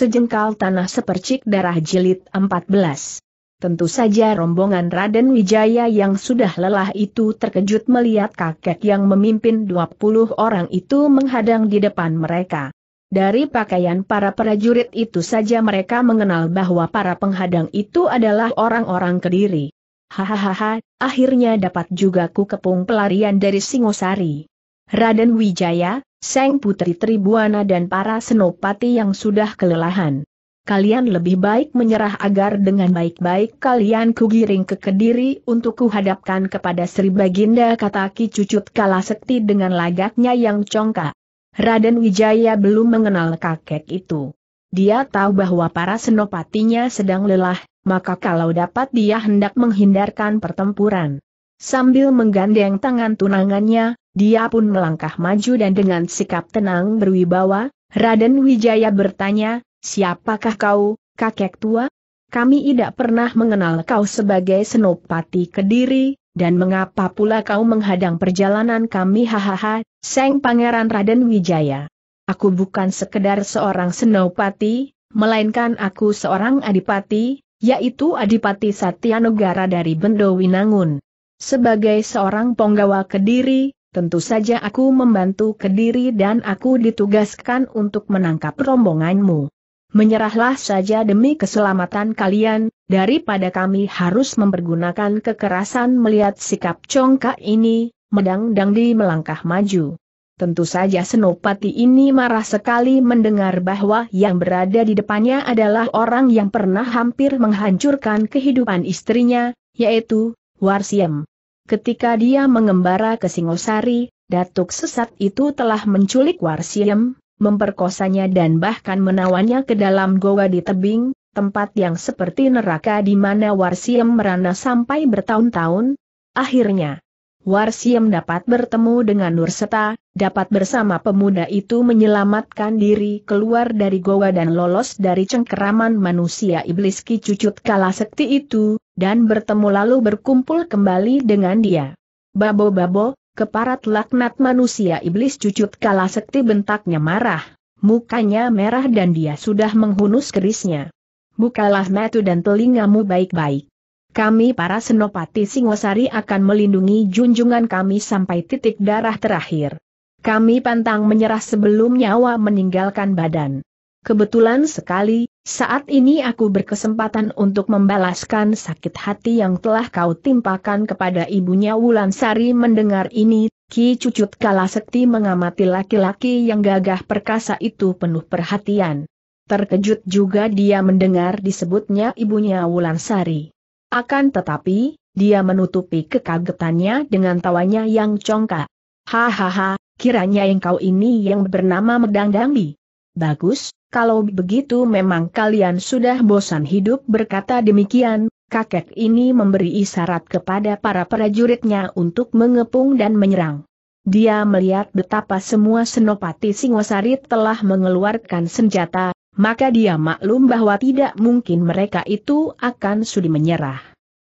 Sejengkal tanah sepercik darah jilid 14. Tentu saja rombongan Raden Wijaya yang sudah lelah itu terkejut melihat kakek yang memimpin 20 orang itu menghadang di depan mereka. Dari pakaian para prajurit itu saja mereka mengenal bahwa para penghadang itu adalah orang-orang kediri. Hahaha, akhirnya dapat juga ku kepung pelarian dari Singosari. Raden Wijaya, Seng Putri Tribuana dan para senopati yang sudah kelelahan. Kalian lebih baik menyerah agar dengan baik-baik kalian kugiring ke Kediri untuk kuhadapkan kepada Sri Baginda kata Ki Cucut Kala Sekti dengan lagaknya yang congkak. Raden Wijaya belum mengenal kakek itu. Dia tahu bahwa para senopatinya sedang lelah, maka kalau dapat dia hendak menghindarkan pertempuran. Sambil menggandeng tangan tunangannya, dia pun melangkah maju dan dengan sikap tenang berwibawa, Raden Wijaya bertanya, siapakah kau, kakek tua? Kami tidak pernah mengenal kau sebagai senopati kediri, dan mengapa pula kau menghadang perjalanan kami hahaha, Seng Pangeran Raden Wijaya. Aku bukan sekedar seorang senopati, melainkan aku seorang adipati, yaitu Adipati Negara dari Bendo Winangun. Sebagai seorang penggawa kediri, tentu saja aku membantu Kediri dan aku ditugaskan untuk menangkap rombonganmu. Menyerahlah saja demi keselamatan kalian, daripada kami harus mempergunakan kekerasan melihat sikap congkak ini, medang Dangdi melangkah maju. Tentu saja Senopati ini marah sekali mendengar bahwa yang berada di depannya adalah orang yang pernah hampir menghancurkan kehidupan istrinya, yaitu Warsiem. Ketika dia mengembara ke Singosari, Datuk Sesat itu telah menculik Warsiem, memperkosanya dan bahkan menawannya ke dalam goa di tebing, tempat yang seperti neraka di mana Warsiem merana sampai bertahun-tahun. Akhirnya, Warsiem dapat bertemu dengan Nurseta, dapat bersama pemuda itu menyelamatkan diri keluar dari goa dan lolos dari cengkeraman manusia iblis Ki Cucut Kala Sekti itu, dan bertemu lalu berkumpul kembali dengan dia. Babo-babo, keparat laknat manusia iblis cucut kala sekti bentaknya marah, mukanya merah dan dia sudah menghunus kerisnya. Bukalah mata dan telingamu baik-baik. Kami para senopati Singosari akan melindungi junjungan kami sampai titik darah terakhir. Kami pantang menyerah sebelum nyawa meninggalkan badan. Kebetulan sekali, saat ini aku berkesempatan untuk membalaskan sakit hati yang telah kau timpakan kepada ibunya Wulan Sari mendengar ini, Ki Cucut Kala Sekti mengamati laki-laki yang gagah perkasa itu penuh perhatian. Terkejut juga dia mendengar disebutnya ibunya Wulan Sari. Akan tetapi, dia menutupi kekagetannya dengan tawanya yang congkak. Hahaha, kiranya engkau ini yang bernama Medang Dambi. Bagus, kalau begitu memang kalian sudah bosan hidup berkata demikian, kakek ini memberi isyarat kepada para prajuritnya untuk mengepung dan menyerang. Dia melihat betapa semua senopati Singosari telah mengeluarkan senjata, maka dia maklum bahwa tidak mungkin mereka itu akan sudi menyerah.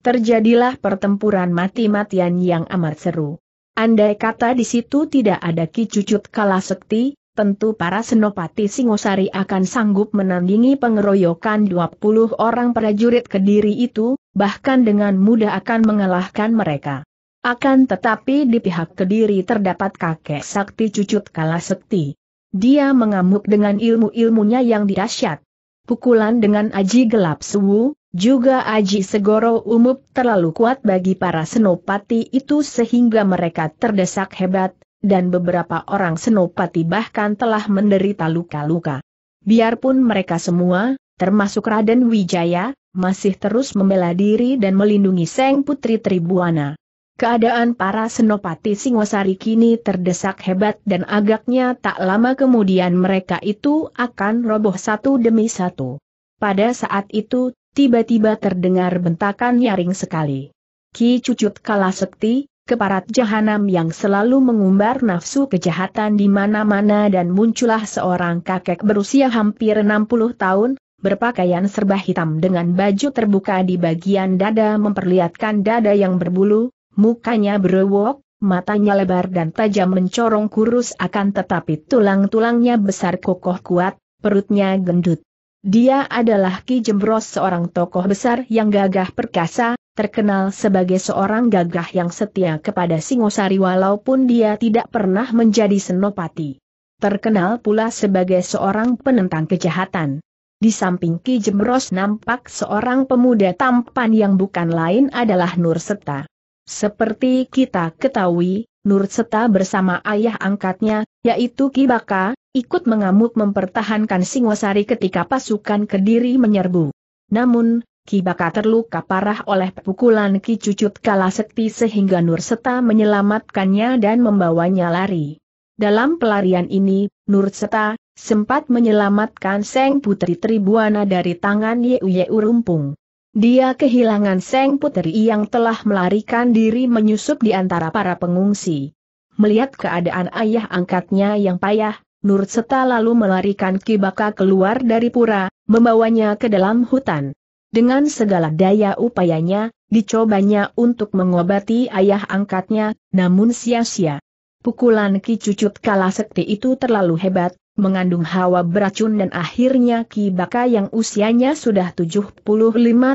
Terjadilah pertempuran mati-matian yang amat seru. Andai kata di situ tidak ada Ki Cucut Kala Sekti, tentu para senopati Singosari akan sanggup menandingi pengeroyokan 20 orang prajurit kediri itu, bahkan dengan mudah akan mengalahkan mereka. Akan tetapi di pihak kediri terdapat kakek sakti cucut kala sekti. Dia mengamuk dengan ilmu-ilmunya yang dahsyat. Pukulan dengan aji gelap suwu, juga aji segoro umup terlalu kuat bagi para senopati itu sehingga mereka terdesak hebat, dan beberapa orang senopati bahkan telah menderita luka-luka. Biarpun mereka semua, termasuk Raden Wijaya, masih terus membela diri dan melindungi Seng Putri Tribuana. Keadaan para senopati Singosari kini terdesak hebat dan agaknya tak lama kemudian mereka itu akan roboh satu demi satu. Pada saat itu, tiba-tiba terdengar bentakan nyaring sekali. Ki Cucut Kala Sekti, keparat jahanam yang selalu mengumbar nafsu kejahatan di mana-mana dan muncullah seorang kakek berusia hampir 60 tahun, berpakaian serba hitam dengan baju terbuka di bagian dada memperlihatkan dada yang berbulu, mukanya berewok, matanya lebar dan tajam mencorong kurus akan tetapi tulang-tulangnya besar kokoh kuat, perutnya gendut. Dia adalah Ki Jembros seorang tokoh besar yang gagah perkasa, terkenal sebagai seorang gagah yang setia kepada Singosari walaupun dia tidak pernah menjadi senopati. Terkenal pula sebagai seorang penentang kejahatan. Di samping Ki Jembros nampak seorang pemuda tampan yang bukan lain adalah Nur Seta. Seperti kita ketahui, Nur Seta bersama ayah angkatnya, yaitu Ki Baka, ikut mengamuk mempertahankan Singosari ketika pasukan Kediri menyerbu. Namun, Ki Baka terluka parah oleh pukulan Ki Cucut Kala Sekti sehingga Nur Seta menyelamatkannya dan membawanya lari. Dalam pelarian ini, Nur Seta sempat menyelamatkan Seng Putri Tribuana dari tangan Yeu Yeu Rumpung. Dia kehilangan Seng Putri yang telah melarikan diri menyusup di antara para pengungsi. Melihat keadaan ayah angkatnya yang payah, Nur Seta lalu melarikan Kibaka keluar dari pura, membawanya ke dalam hutan. Dengan segala daya upayanya, dicobanya untuk mengobati ayah angkatnya, namun sia-sia. Pukulan Ki Cucut Kala Sekti itu terlalu hebat, mengandung hawa beracun dan akhirnya Ki Baka yang usianya sudah 75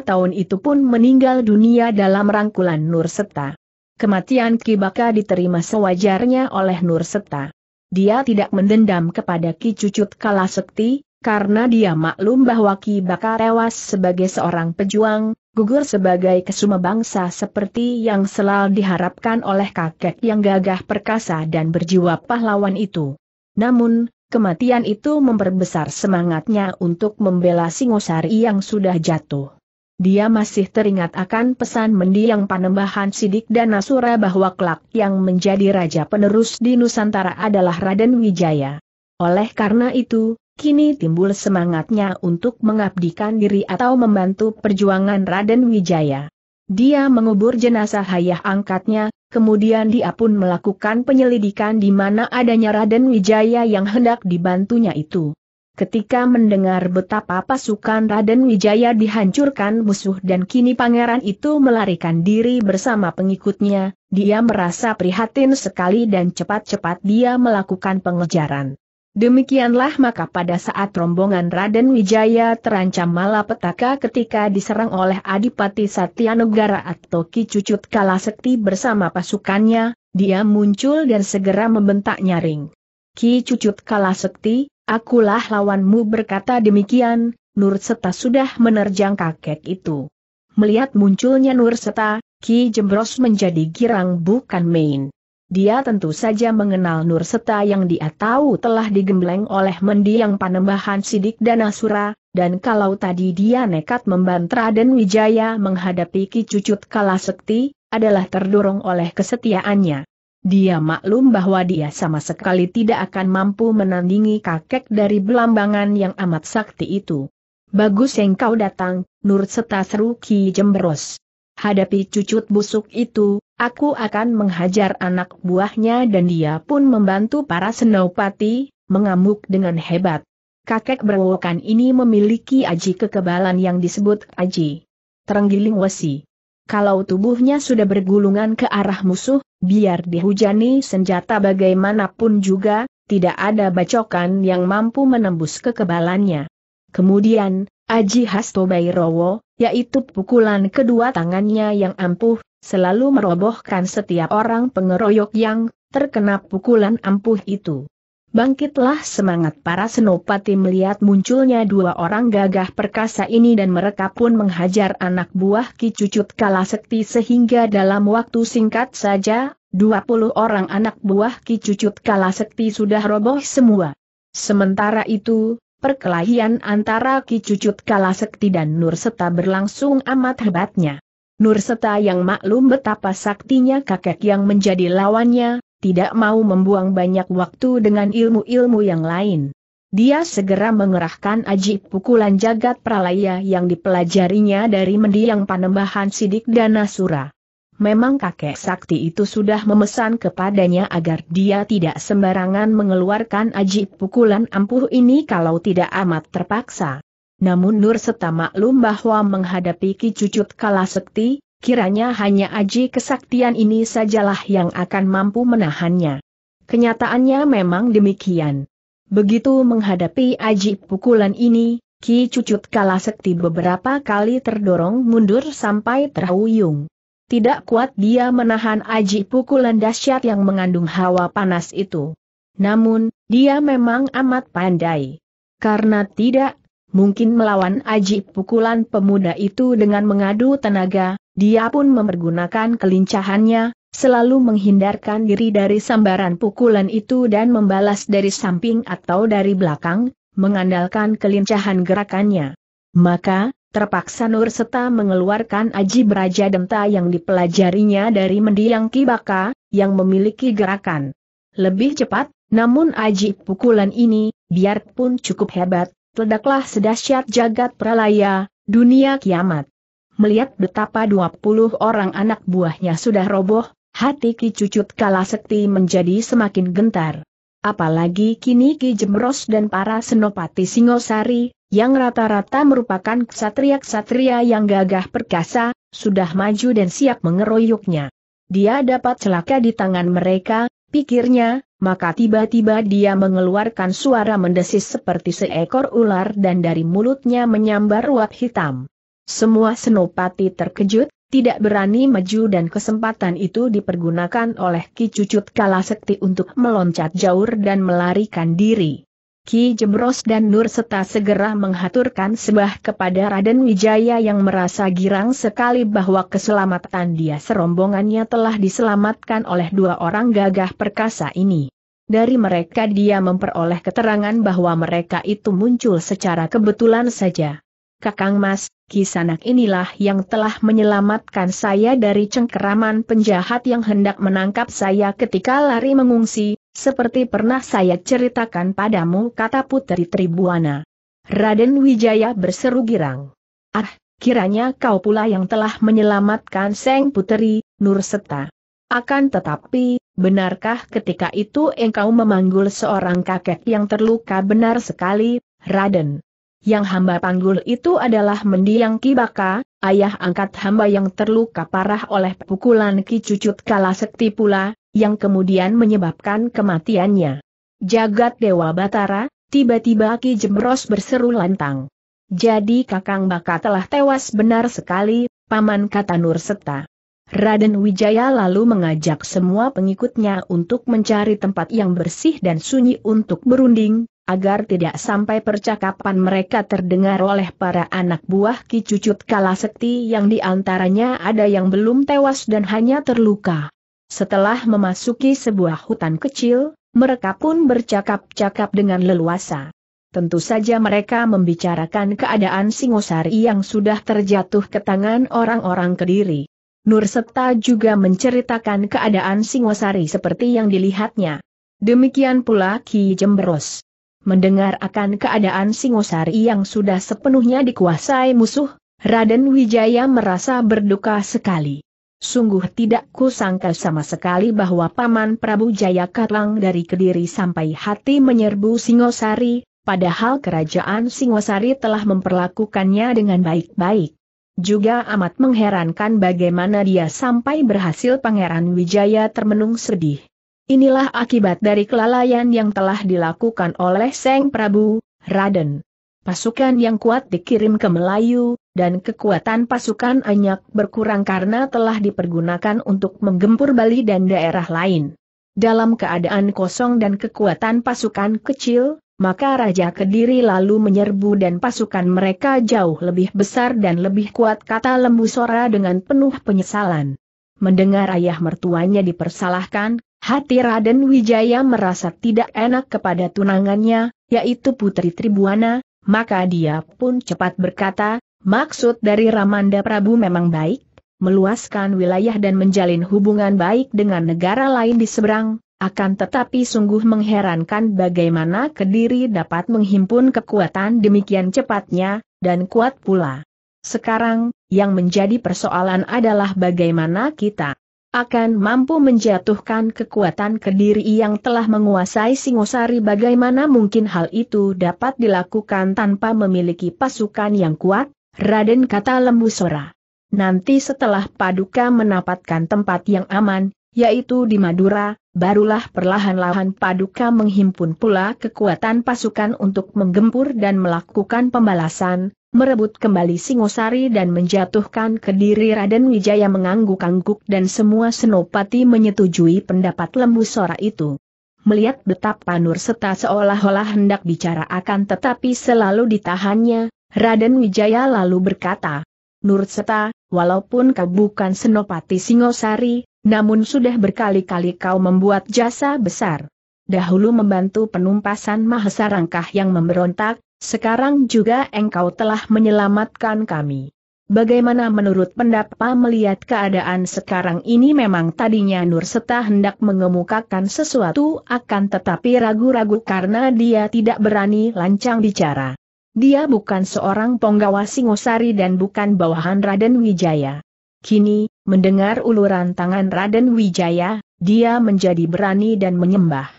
tahun itu pun meninggal dunia dalam rangkulan Nur Seta. Kematian Ki Baka diterima sewajarnya oleh Nur Seta. Dia tidak mendendam kepada Ki Cucut Kala Sekti, karena dia maklum bahwa Ki Baka tewas sebagai seorang pejuang, gugur sebagai kesuma bangsa seperti yang selalu diharapkan oleh kakek yang gagah perkasa dan berjiwa pahlawan itu. Namun, kematian itu memperbesar semangatnya untuk membela Singosari yang sudah jatuh dia masih teringat akan pesan mendiang panembahan Sidik dan Nasura bahwa kelak yang menjadi raja penerus di Nusantara adalah Raden Wijaya. Oleh karena itu, kini timbul semangatnya untuk mengabdikan diri atau membantu perjuangan Raden Wijaya. Dia mengubur jenazah ayah angkatnya, kemudian dia pun melakukan penyelidikan di mana adanya Raden Wijaya yang hendak dibantunya itu. Ketika mendengar betapa pasukan Raden Wijaya dihancurkan musuh dan kini pangeran itu melarikan diri bersama pengikutnya, dia merasa prihatin sekali dan cepat-cepat dia melakukan pengejaran. Demikianlah maka pada saat rombongan Raden Wijaya terancam malapetaka ketika diserang oleh Adipati Satyanegara atau Ki Cucut Kalasekti bersama pasukannya, dia muncul dan segera membentak nyaring. Ki Cucut Kalasekti, Akulah lawanmu berkata demikian, Nur Seta sudah menerjang kakek itu. Melihat munculnya Nur Seta, Ki Jembros menjadi girang bukan main. Dia tentu saja mengenal Nur Seta yang dia tahu telah digembleng oleh mendiang panembahan Sidik dan Asura, dan kalau tadi dia nekat membantu Raden Wijaya menghadapi Ki Cucut Kalasekti, adalah terdorong oleh kesetiaannya. Dia maklum bahwa dia sama sekali tidak akan mampu menandingi kakek dari belambangan yang amat sakti itu. Bagus yang kau datang, Nur Seta seru Ki Jembros. Hadapi cucut busuk itu, aku akan menghajar anak buahnya dan dia pun membantu para senopati, mengamuk dengan hebat. Kakek berwokan ini memiliki aji kekebalan yang disebut aji. Terenggiling wesi. Kalau tubuhnya sudah bergulungan ke arah musuh, biar dihujani senjata bagaimanapun juga, tidak ada bacokan yang mampu menembus kekebalannya. Kemudian, Aji Hasto Bairowo, yaitu pukulan kedua tangannya yang ampuh, selalu merobohkan setiap orang pengeroyok yang terkena pukulan ampuh itu. Bangkitlah semangat para senopati melihat munculnya dua orang gagah perkasa ini dan mereka pun menghajar anak buah Ki Cucut Kalasekti sehingga dalam waktu singkat saja, 20 orang anak buah Ki Cucut Kalasekti sudah roboh semua. Sementara itu, perkelahian antara Ki Cucut Kalasekti dan Nur Seta berlangsung amat hebatnya. Nur Seta yang maklum betapa saktinya kakek yang menjadi lawannya, tidak mau membuang banyak waktu dengan ilmu-ilmu yang lain. Dia segera mengerahkan aji pukulan jagat pralaya yang dipelajarinya dari mendiang panembahan sidik dan nasura. Memang kakek sakti itu sudah memesan kepadanya agar dia tidak sembarangan mengeluarkan aji pukulan ampuh ini kalau tidak amat terpaksa. Namun Nur Seta maklum bahwa menghadapi Ki Cucut Kala Sekti, kiranya hanya aji kesaktian ini sajalah yang akan mampu menahannya. Kenyataannya memang demikian. Begitu menghadapi aji pukulan ini, Ki Cucut Kala Sekti beberapa kali terdorong mundur sampai terhuyung. Tidak kuat dia menahan aji pukulan dahsyat yang mengandung hawa panas itu. Namun, dia memang amat pandai. Karena tidak, mungkin melawan aji pukulan pemuda itu dengan mengadu tenaga, dia pun mempergunakan kelincahannya, selalu menghindarkan diri dari sambaran pukulan itu dan membalas dari samping atau dari belakang, mengandalkan kelincahan gerakannya. Maka, terpaksa Nur Seta mengeluarkan aji beraja denta yang dipelajarinya dari mendiang Kibaka, yang memiliki gerakan lebih cepat, namun aji pukulan ini, biarpun cukup hebat, ledaklah sedahsyat jagat pralaya, dunia kiamat. Melihat betapa 20 orang anak buahnya sudah roboh, hati Ki Cucut Kala Sekti menjadi semakin gentar. Apalagi kini Ki Jemros dan para senopati Singosari, yang rata-rata merupakan ksatria-ksatria yang gagah perkasa, sudah maju dan siap mengeroyoknya. Dia dapat celaka di tangan mereka, pikirnya, maka tiba-tiba dia mengeluarkan suara mendesis seperti seekor ular dan dari mulutnya menyambar uap hitam. Semua senopati terkejut, tidak berani maju dan kesempatan itu dipergunakan oleh Ki Cucut Kalasekti untuk meloncat jauh dan melarikan diri. Ki Jebros dan Nur Seta segera menghaturkan sebah kepada Raden Wijaya yang merasa girang sekali bahwa keselamatan dia serombongannya telah diselamatkan oleh dua orang gagah perkasa ini. Dari mereka dia memperoleh keterangan bahwa mereka itu muncul secara kebetulan saja. Kakang Mas, kisanak inilah yang telah menyelamatkan saya dari cengkeraman penjahat yang hendak menangkap saya ketika lari mengungsi, seperti pernah saya ceritakan padamu kata Putri Tribuana. Raden Wijaya berseru girang. Ah, kiranya kau pula yang telah menyelamatkan Seng Putri, Nur Seta. Akan tetapi, benarkah ketika itu engkau memanggul seorang kakek yang terluka benar sekali, Raden? Yang hamba panggul itu adalah mendiang Kibaka, ayah angkat hamba yang terluka parah oleh pukulan Ki Cucut Kala Sekti pula, yang kemudian menyebabkan kematiannya. Jagat Dewa Batara, tiba-tiba Ki Jembros berseru lantang. Jadi Kakang Baka telah tewas benar sekali, Paman kata Nur Seta. Raden Wijaya lalu mengajak semua pengikutnya untuk mencari tempat yang bersih dan sunyi untuk berunding, agar tidak sampai percakapan mereka terdengar oleh para anak buah Ki Cucut Kalasekti yang di antaranya ada yang belum tewas dan hanya terluka. Setelah memasuki sebuah hutan kecil, mereka pun bercakap-cakap dengan leluasa. Tentu saja mereka membicarakan keadaan Singosari yang sudah terjatuh ke tangan orang-orang Kediri. Nur Seta juga menceritakan keadaan Singosari seperti yang dilihatnya. Demikian pula Ki Jemberos. Mendengar akan keadaan Singosari yang sudah sepenuhnya dikuasai musuh, Raden Wijaya merasa berduka sekali. Sungguh tidak kusangka sama sekali bahwa Paman Prabu Jaya Katlang dari Kediri sampai hati menyerbu Singosari, padahal kerajaan Singosari telah memperlakukannya dengan baik-baik. Juga amat mengherankan bagaimana dia sampai berhasil Pangeran Wijaya termenung sedih. Inilah akibat dari kelalaian yang telah dilakukan oleh Seng Prabu, Raden. Pasukan yang kuat dikirim ke Melayu, dan kekuatan pasukan Anyak berkurang karena telah dipergunakan untuk menggempur Bali dan daerah lain. Dalam keadaan kosong dan kekuatan pasukan kecil, maka Raja Kediri lalu menyerbu dan pasukan mereka jauh lebih besar dan lebih kuat kata Lembu Sora dengan penuh penyesalan. Mendengar ayah mertuanya dipersalahkan, Hati Raden Wijaya merasa tidak enak kepada tunangannya, yaitu Putri Tribuana, maka dia pun cepat berkata, maksud dari Ramanda Prabu memang baik, meluaskan wilayah dan menjalin hubungan baik dengan negara lain di seberang, akan tetapi sungguh mengherankan bagaimana Kediri dapat menghimpun kekuatan demikian cepatnya, dan kuat pula. Sekarang, yang menjadi persoalan adalah bagaimana kita akan mampu menjatuhkan kekuatan kediri yang telah menguasai Singosari bagaimana mungkin hal itu dapat dilakukan tanpa memiliki pasukan yang kuat, Raden kata lembu sora. Nanti setelah Paduka mendapatkan tempat yang aman, yaitu di Madura, barulah perlahan-lahan Paduka menghimpun pula kekuatan pasukan untuk menggempur dan melakukan pembalasan, merebut kembali Singosari dan menjatuhkan kediri Raden Wijaya mengangguk-angguk dan semua senopati menyetujui pendapat lembu sora itu. Melihat betapa Nur Seta seolah-olah hendak bicara akan tetapi selalu ditahannya, Raden Wijaya lalu berkata, Nur Seta, walaupun kau bukan senopati Singosari, namun sudah berkali-kali kau membuat jasa besar. Dahulu membantu penumpasan Mahesa Rangkah yang memberontak, sekarang juga engkau telah menyelamatkan kami. Bagaimana menurut pendapat melihat keadaan sekarang ini memang tadinya Nur Seta hendak mengemukakan sesuatu akan tetapi ragu-ragu karena dia tidak berani lancang bicara. Dia bukan seorang penggawa Singosari dan bukan bawahan Raden Wijaya. Kini, mendengar uluran tangan Raden Wijaya, dia menjadi berani dan menyembah.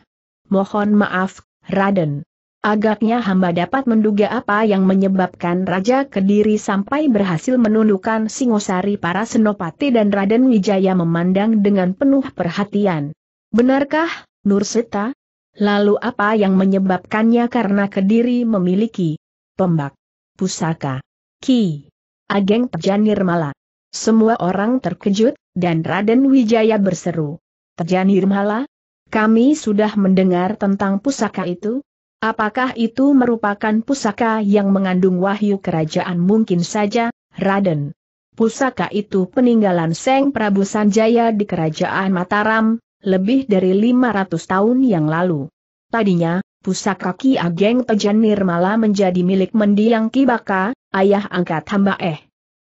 Mohon maaf, Raden. Agaknya hamba dapat menduga apa yang menyebabkan Raja Kediri sampai berhasil menundukkan Singosari para senopati dan Raden Wijaya memandang dengan penuh perhatian. Benarkah, Nurseta? Lalu apa yang menyebabkannya karena Kediri memiliki pembak, pusaka, ki, ageng terjanir mala. Semua orang terkejut, dan Raden Wijaya berseru. Terjanir mala? Kami sudah mendengar tentang pusaka itu, Apakah itu merupakan pusaka yang mengandung wahyu kerajaan mungkin saja, Raden? Pusaka itu peninggalan Seng Prabu Sanjaya di kerajaan Mataram, lebih dari 500 tahun yang lalu. Tadinya, pusaka Ki Ageng Tejan Nirmala menjadi milik mendiang Ki Baka, ayah angkat hamba eh.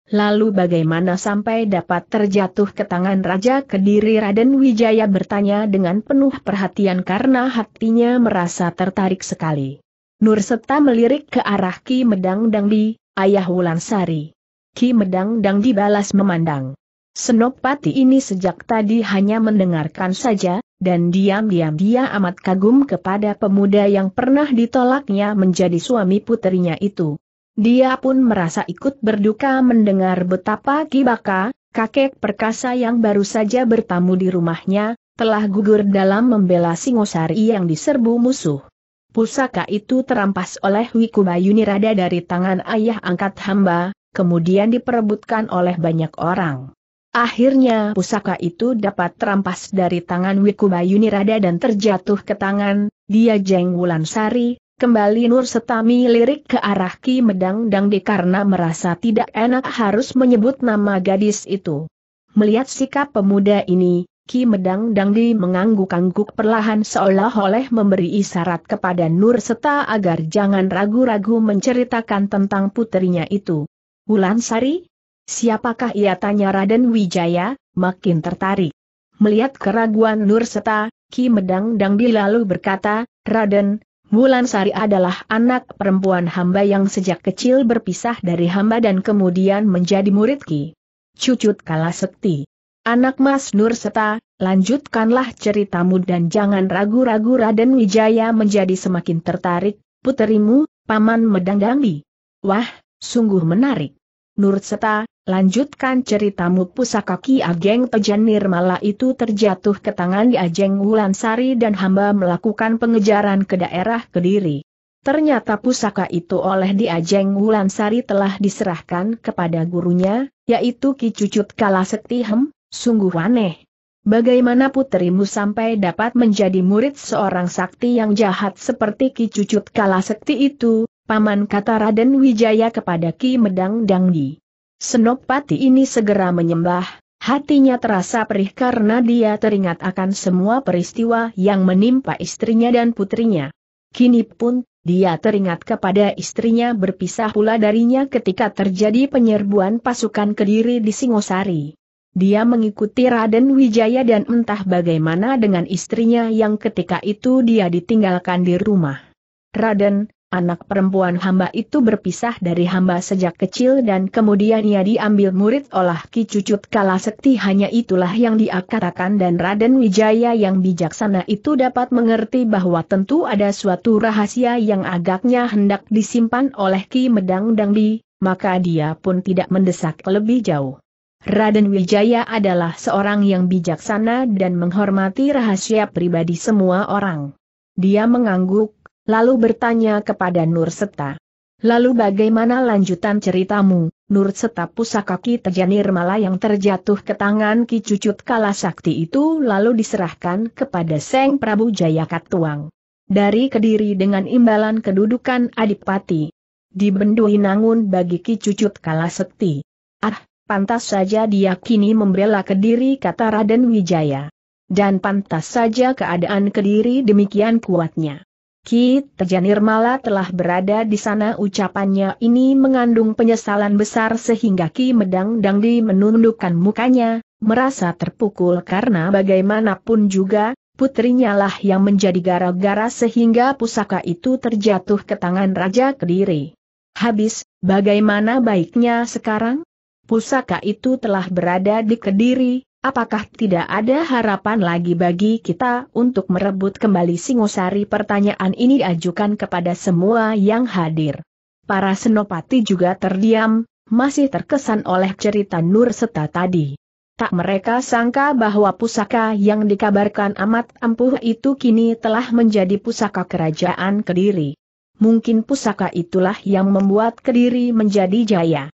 Lalu bagaimana sampai dapat terjatuh ke tangan Raja Kediri Raden Wijaya bertanya dengan penuh perhatian karena hatinya merasa tertarik sekali. Nur Seta melirik ke arah Ki Medang Dangdi, ayah Wulan Sari. Ki Medang Dangdi balas memandang. Senopati ini sejak tadi hanya mendengarkan saja, dan diam-diam dia amat kagum kepada pemuda yang pernah ditolaknya menjadi suami puterinya itu. Dia pun merasa ikut berduka mendengar betapa Kibaka, kakek perkasa yang baru saja bertamu di rumahnya, telah gugur dalam membela Singosari yang diserbu musuh. Pusaka itu terampas oleh Wikubayuni Rada dari tangan ayah angkat hamba, kemudian diperebutkan oleh banyak orang. Akhirnya pusaka itu dapat terampas dari tangan Wikubayuni Rada dan terjatuh ke tangan, dia Jeng Wulan Sari, Kembali Nur Setami lirik ke arah Ki Medang Dangdi karena merasa tidak enak harus menyebut nama gadis itu. Melihat sikap pemuda ini, Ki Medang Dangdi mengangguk-angguk perlahan seolah-olah memberi isyarat kepada Nur Seta agar jangan ragu-ragu menceritakan tentang puterinya itu. Wulan Sari? Siapakah ia tanya Raden Wijaya, makin tertarik. Melihat keraguan Nur Seta, Ki Medang Dangdi lalu berkata, Raden, Wulan Sari adalah anak perempuan hamba yang sejak kecil berpisah dari hamba dan kemudian menjadi murid Ki. Cucut Kala Sekti. Anak Mas Nur Seta, lanjutkanlah ceritamu dan jangan ragu-ragu Raden Wijaya menjadi semakin tertarik, puterimu, Paman Medangdambi. Wah, sungguh menarik. Nur Seta, Lanjutkan ceritamu pusaka Ki Ageng Tejan Nirmala itu terjatuh ke tangan Ki Ajeng Wulansari dan hamba melakukan pengejaran ke daerah Kediri. Ternyata pusaka itu oleh Di Ajeng Wulansari telah diserahkan kepada gurunya, yaitu Ki Cucut Kalasekti Hem, sungguh aneh. Bagaimana puterimu sampai dapat menjadi murid seorang sakti yang jahat seperti Ki Cucut Kalasekti itu, paman kata Raden Wijaya kepada Ki Medang Dangdi. Senopati ini segera menyembah, hatinya terasa perih karena dia teringat akan semua peristiwa yang menimpa istrinya dan putrinya. Kini pun, dia teringat kepada istrinya berpisah pula darinya ketika terjadi penyerbuan pasukan Kediri di Singosari. Dia mengikuti Raden Wijaya dan entah bagaimana dengan istrinya yang ketika itu dia ditinggalkan di rumah. Raden, anak perempuan hamba itu berpisah dari hamba sejak kecil dan kemudian ia diambil murid olah Ki Cucut Kala Sekti hanya itulah yang dia katakan dan Raden Wijaya yang bijaksana itu dapat mengerti bahwa tentu ada suatu rahasia yang agaknya hendak disimpan oleh Ki Medang Dangdi, maka dia pun tidak mendesak lebih jauh. Raden Wijaya adalah seorang yang bijaksana dan menghormati rahasia pribadi semua orang. Dia mengangguk, lalu bertanya kepada Nur Seta. Lalu bagaimana lanjutan ceritamu, Nur Seta pusaka Ki Tejanir Mala yang terjatuh ke tangan Ki Cucut Kala Sakti itu lalu diserahkan kepada Seng Prabu Jaya Katuang. Dari Kediri dengan imbalan kedudukan Adipati. Dibendui nangun bagi Ki Cucut Kala Sakti. Ah, pantas saja dia kini membela Kediri kata Raden Wijaya. Dan pantas saja keadaan Kediri demikian kuatnya. Ki Tejanirmala telah berada di sana ucapannya ini mengandung penyesalan besar sehingga Ki Medang Dangdi menundukkan mukanya, merasa terpukul karena bagaimanapun juga, putrinya lah yang menjadi gara-gara sehingga pusaka itu terjatuh ke tangan Raja Kediri. Habis, bagaimana baiknya sekarang? pusaka itu telah berada di Kediri, apakah tidak ada harapan lagi bagi kita untuk merebut kembali Singosari? Pertanyaan ini diajukan kepada semua yang hadir. Para senopati juga terdiam, masih terkesan oleh cerita Nur Seta tadi. Tak mereka sangka bahwa pusaka yang dikabarkan amat ampuh itu kini telah menjadi pusaka kerajaan Kediri. Mungkin pusaka itulah yang membuat Kediri menjadi jaya.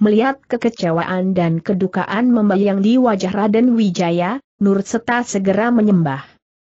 Melihat kekecewaan dan kedukaan membayang di wajah Raden Wijaya, Nur Seta segera menyembah.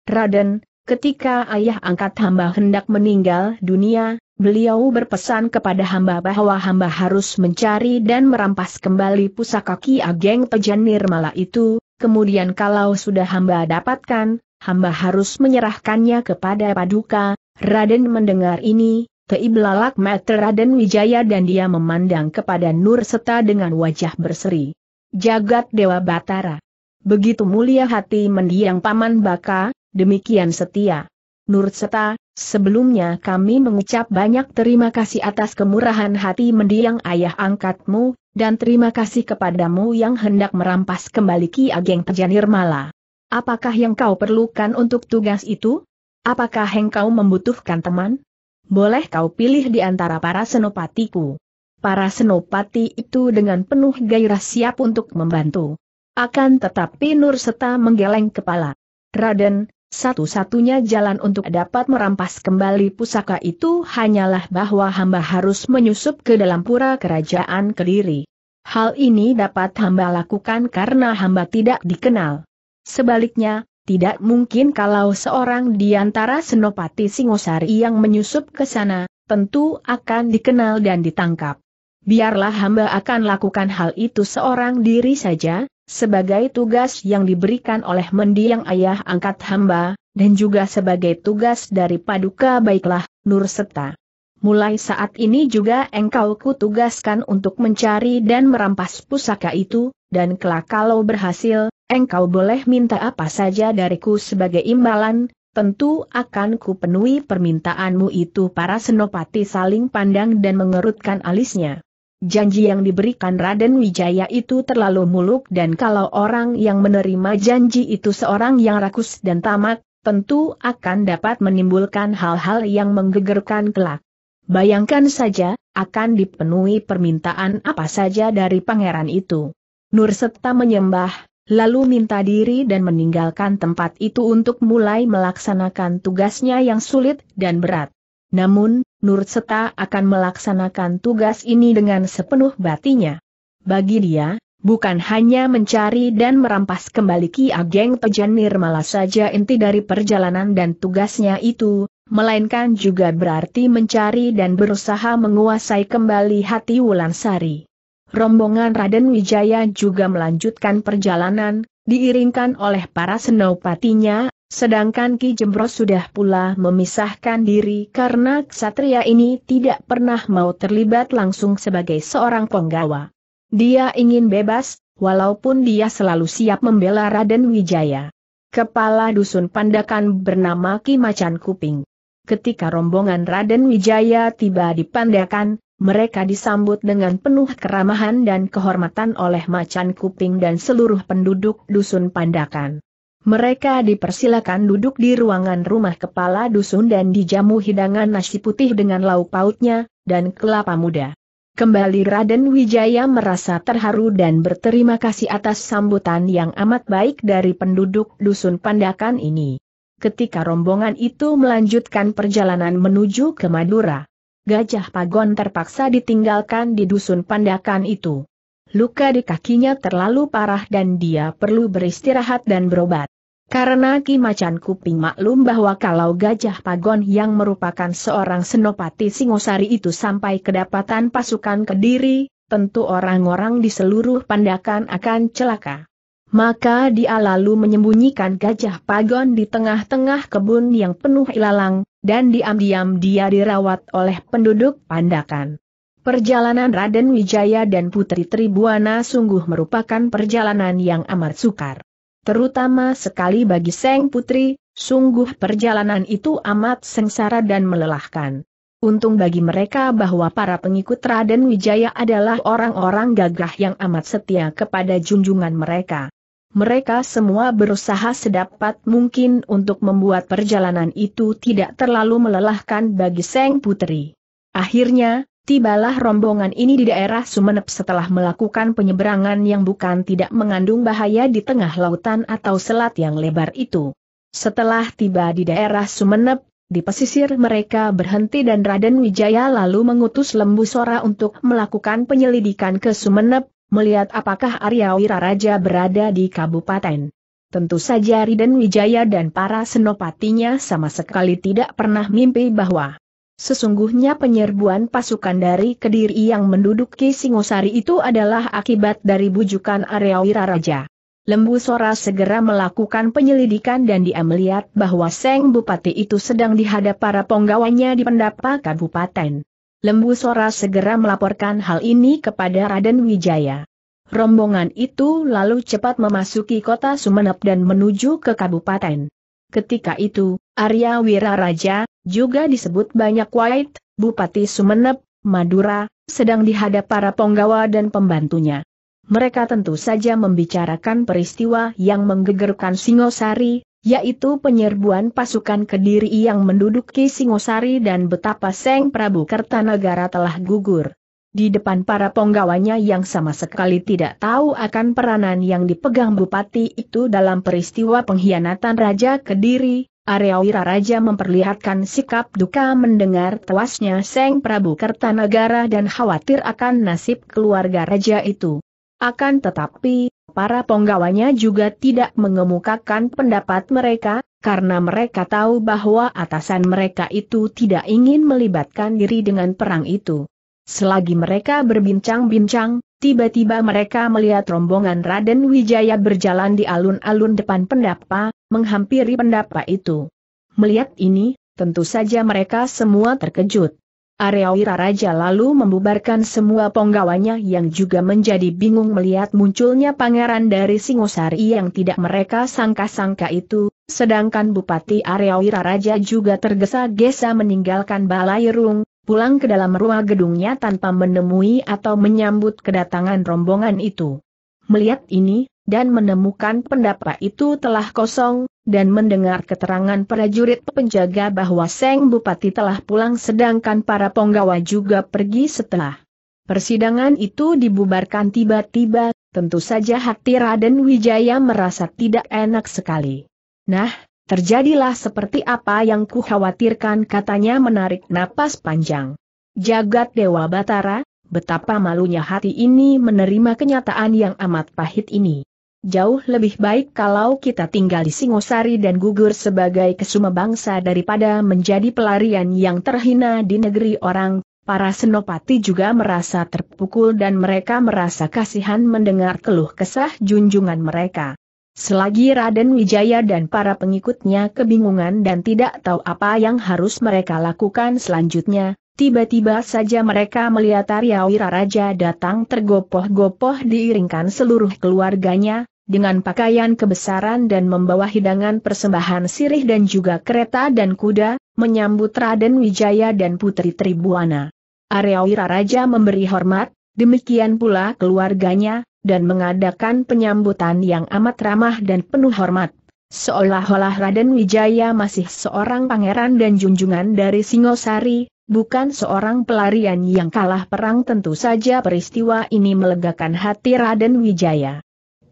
Raden, ketika ayah angkat hamba hendak meninggal dunia, beliau berpesan kepada hamba bahwa hamba harus mencari dan merampas kembali pusaka Ki Ageng Pejan Nirmala itu, kemudian kalau sudah hamba dapatkan, hamba harus menyerahkannya kepada Paduka. Raden mendengar ini, Keiblalak mata Raden Wijaya dan dia memandang kepada Nur Seta dengan wajah berseri. Jagat Dewa Batara. Begitu mulia hati mendiang Paman Baka, demikian setia. Nur Seta, sebelumnya kami mengucap banyak terima kasih atas kemurahan hati mendiang ayah angkatmu, dan terima kasih kepadamu yang hendak merampas kembali Ki Ageng Pejanirmala. Apakah yang kau perlukan untuk tugas itu? Apakah engkau membutuhkan teman? Boleh kau pilih di antara para senopatiku. Para senopati itu dengan penuh gairah siap untuk membantu. Akan tetapi Nur Seta menggeleng kepala. Raden, satu-satunya jalan untuk dapat merampas kembali pusaka itu hanyalah bahwa hamba harus menyusup ke dalam pura kerajaan Kediri. Hal ini dapat hamba lakukan karena hamba tidak dikenal. Sebaliknya, tidak mungkin kalau seorang di antara Senopati Singosari yang menyusup ke sana, tentu akan dikenal dan ditangkap. Biarlah hamba akan lakukan hal itu seorang diri saja, sebagai tugas yang diberikan oleh mendiang ayah angkat hamba, dan juga sebagai tugas dari paduka baiklah, Nur Seta. Mulai saat ini juga engkau kutugaskan untuk mencari dan merampas pusaka itu, dan kelak kalau berhasil, engkau boleh minta apa saja dariku sebagai imbalan, tentu akan ku penuhi permintaanmu itu para senopati saling pandang dan mengerutkan alisnya. Janji yang diberikan Raden Wijaya itu terlalu muluk dan kalau orang yang menerima janji itu seorang yang rakus dan tamak, tentu akan dapat menimbulkan hal-hal yang menggegerkan kelak. Bayangkan saja, akan dipenuhi permintaan apa saja dari pangeran itu. Nur Seta menyembah, lalu minta diri dan meninggalkan tempat itu untuk mulai melaksanakan tugasnya yang sulit dan berat. Namun, Nur Seta akan melaksanakan tugas ini dengan sepenuh batinya. Bagi dia, bukan hanya mencari dan merampas kembali Ki Ageng Pejan Nirmala saja inti dari perjalanan dan tugasnya itu, melainkan juga berarti mencari dan berusaha menguasai kembali hati Wulansari. Rombongan Raden Wijaya juga melanjutkan perjalanan, diiringkan oleh para senopatinya, sedangkan Ki Jembros sudah pula memisahkan diri karena ksatria ini tidak pernah mau terlibat langsung sebagai seorang penggawa. Dia ingin bebas, walaupun dia selalu siap membela Raden Wijaya. Kepala dusun Pandakan bernama Ki Macan Kuping. Ketika rombongan Raden Wijaya tiba di Pandakan, mereka disambut dengan penuh keramahan dan kehormatan oleh macan kuping dan seluruh penduduk dusun Pandakan. Mereka dipersilakan duduk di ruangan rumah kepala dusun dan dijamu hidangan nasi putih dengan lauk pautnya, dan kelapa muda. Kembali Raden Wijaya merasa terharu dan berterima kasih atas sambutan yang amat baik dari penduduk dusun Pandakan ini. Ketika rombongan itu melanjutkan perjalanan menuju ke Madura, Gajah Pagon terpaksa ditinggalkan di dusun Pandakan itu. Luka di kakinya terlalu parah dan dia perlu beristirahat dan berobat. Karena Ki Macan Kuping maklum bahwa kalau Gajah Pagon yang merupakan seorang senopati Singosari itu sampai kedapatan pasukan Kediri, tentu orang-orang di seluruh pandakan akan celaka. Maka dia lalu menyembunyikan Gajah Pagon di tengah-tengah kebun yang penuh ilalang, dan diam-diam dia dirawat oleh penduduk pandakan. Perjalanan Raden Wijaya dan Putri Tribuana sungguh merupakan perjalanan yang amat sukar. Terutama sekali bagi Seng Putri, sungguh perjalanan itu amat sengsara dan melelahkan. Untung bagi mereka bahwa para pengikut Raden Wijaya adalah orang-orang gagah yang amat setia kepada junjungan mereka. Mereka semua berusaha sedapat mungkin untuk membuat perjalanan itu tidak terlalu melelahkan bagi Seng Putri. Akhirnya, Tibalah rombongan ini di daerah Sumenep setelah melakukan penyeberangan yang bukan tidak mengandung bahaya di tengah lautan atau selat yang lebar itu. Setelah tiba di daerah Sumenep, di pesisir mereka berhenti dan Raden Wijaya lalu mengutus Lembu Sora untuk melakukan penyelidikan ke Sumenep, melihat apakah Arya Wiraraja berada di kabupaten. Tentu saja Raden Wijaya dan para senopatinya sama sekali tidak pernah mimpi bahwa Sesungguhnya penyerbuan pasukan dari Kediri yang menduduki Singosari itu adalah akibat dari bujukan Arya Wiraraja. Lembu Sora segera melakukan penyelidikan dan dia melihat bahwa Seng Bupati itu sedang dihadap para penggawanya di pendapa kabupaten. Lembu Sora segera melaporkan hal ini kepada Raden Wijaya. Rombongan itu lalu cepat memasuki kota Sumenep dan menuju ke kabupaten. Ketika itu, Arya Wiraraja, juga disebut banyak White, Bupati Sumenep, Madura, sedang dihadap para penggawa dan pembantunya. Mereka tentu saja membicarakan peristiwa yang menggegerkan Singosari, yaitu penyerbuan pasukan Kediri yang menduduki Singosari dan betapa Seng Prabu Kertanegara telah gugur. Di depan para penggawanya yang sama sekali tidak tahu akan peranan yang dipegang bupati itu dalam peristiwa pengkhianatan Raja Kediri, Arya Raja memperlihatkan sikap duka mendengar tewasnya Seng Prabu Kertanegara dan khawatir akan nasib keluarga raja itu. Akan tetapi, para penggawanya juga tidak mengemukakan pendapat mereka, karena mereka tahu bahwa atasan mereka itu tidak ingin melibatkan diri dengan perang itu. Selagi mereka berbincang-bincang, tiba-tiba mereka melihat rombongan Raden Wijaya berjalan di alun-alun depan pendapa, menghampiri pendapa itu. Melihat ini, tentu saja mereka semua terkejut. Arya Raja lalu membubarkan semua penggawanya yang juga menjadi bingung melihat munculnya pangeran dari Singosari yang tidak mereka sangka-sangka itu, sedangkan Bupati Arya Raja juga tergesa-gesa meninggalkan Balairung, pulang ke dalam rumah gedungnya tanpa menemui atau menyambut kedatangan rombongan itu. Melihat ini, dan menemukan pendapat itu telah kosong, dan mendengar keterangan prajurit penjaga bahwa Seng Bupati telah pulang sedangkan para penggawa juga pergi setelah. Persidangan itu dibubarkan tiba-tiba, tentu saja hati Raden Wijaya merasa tidak enak sekali. Nah, terjadilah seperti apa yang kukhawatirkan katanya menarik napas panjang. Jagat Dewa Batara, betapa malunya hati ini menerima kenyataan yang amat pahit ini. Jauh lebih baik kalau kita tinggal di Singosari dan gugur sebagai kesuma bangsa daripada menjadi pelarian yang terhina di negeri orang. Para senopati juga merasa terpukul dan mereka merasa kasihan mendengar keluh kesah junjungan mereka. Selagi Raden Wijaya dan para pengikutnya kebingungan dan tidak tahu apa yang harus mereka lakukan selanjutnya, tiba-tiba saja mereka melihat Arya Raja datang tergopoh-gopoh diiringkan seluruh keluarganya, dengan pakaian kebesaran dan membawa hidangan persembahan sirih dan juga kereta dan kuda, menyambut Raden Wijaya dan Putri Tribuana. Arya Raja memberi hormat, demikian pula keluarganya, dan mengadakan penyambutan yang amat ramah dan penuh hormat. Seolah-olah Raden Wijaya masih seorang pangeran dan junjungan dari Singosari, bukan seorang pelarian yang kalah perang tentu saja peristiwa ini melegakan hati Raden Wijaya.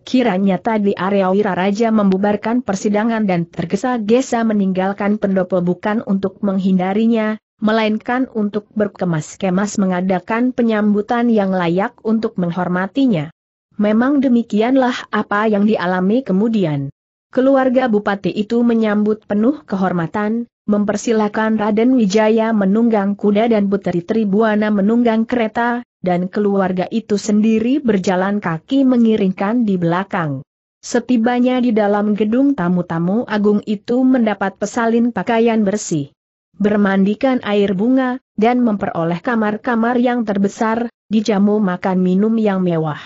Kiranya tadi Arya Raja membubarkan persidangan dan tergesa-gesa meninggalkan pendopo bukan untuk menghindarinya, melainkan untuk berkemas-kemas mengadakan penyambutan yang layak untuk menghormatinya. Memang demikianlah apa yang dialami kemudian. Keluarga bupati itu menyambut penuh kehormatan, mempersilahkan Raden Wijaya menunggang kuda dan Putri Tribuana menunggang kereta, dan keluarga itu sendiri berjalan kaki mengiringkan di belakang. Setibanya di dalam gedung tamu-tamu agung itu mendapat pesalin pakaian bersih. Bermandikan air bunga, dan memperoleh kamar-kamar yang terbesar, dijamu makan minum yang mewah.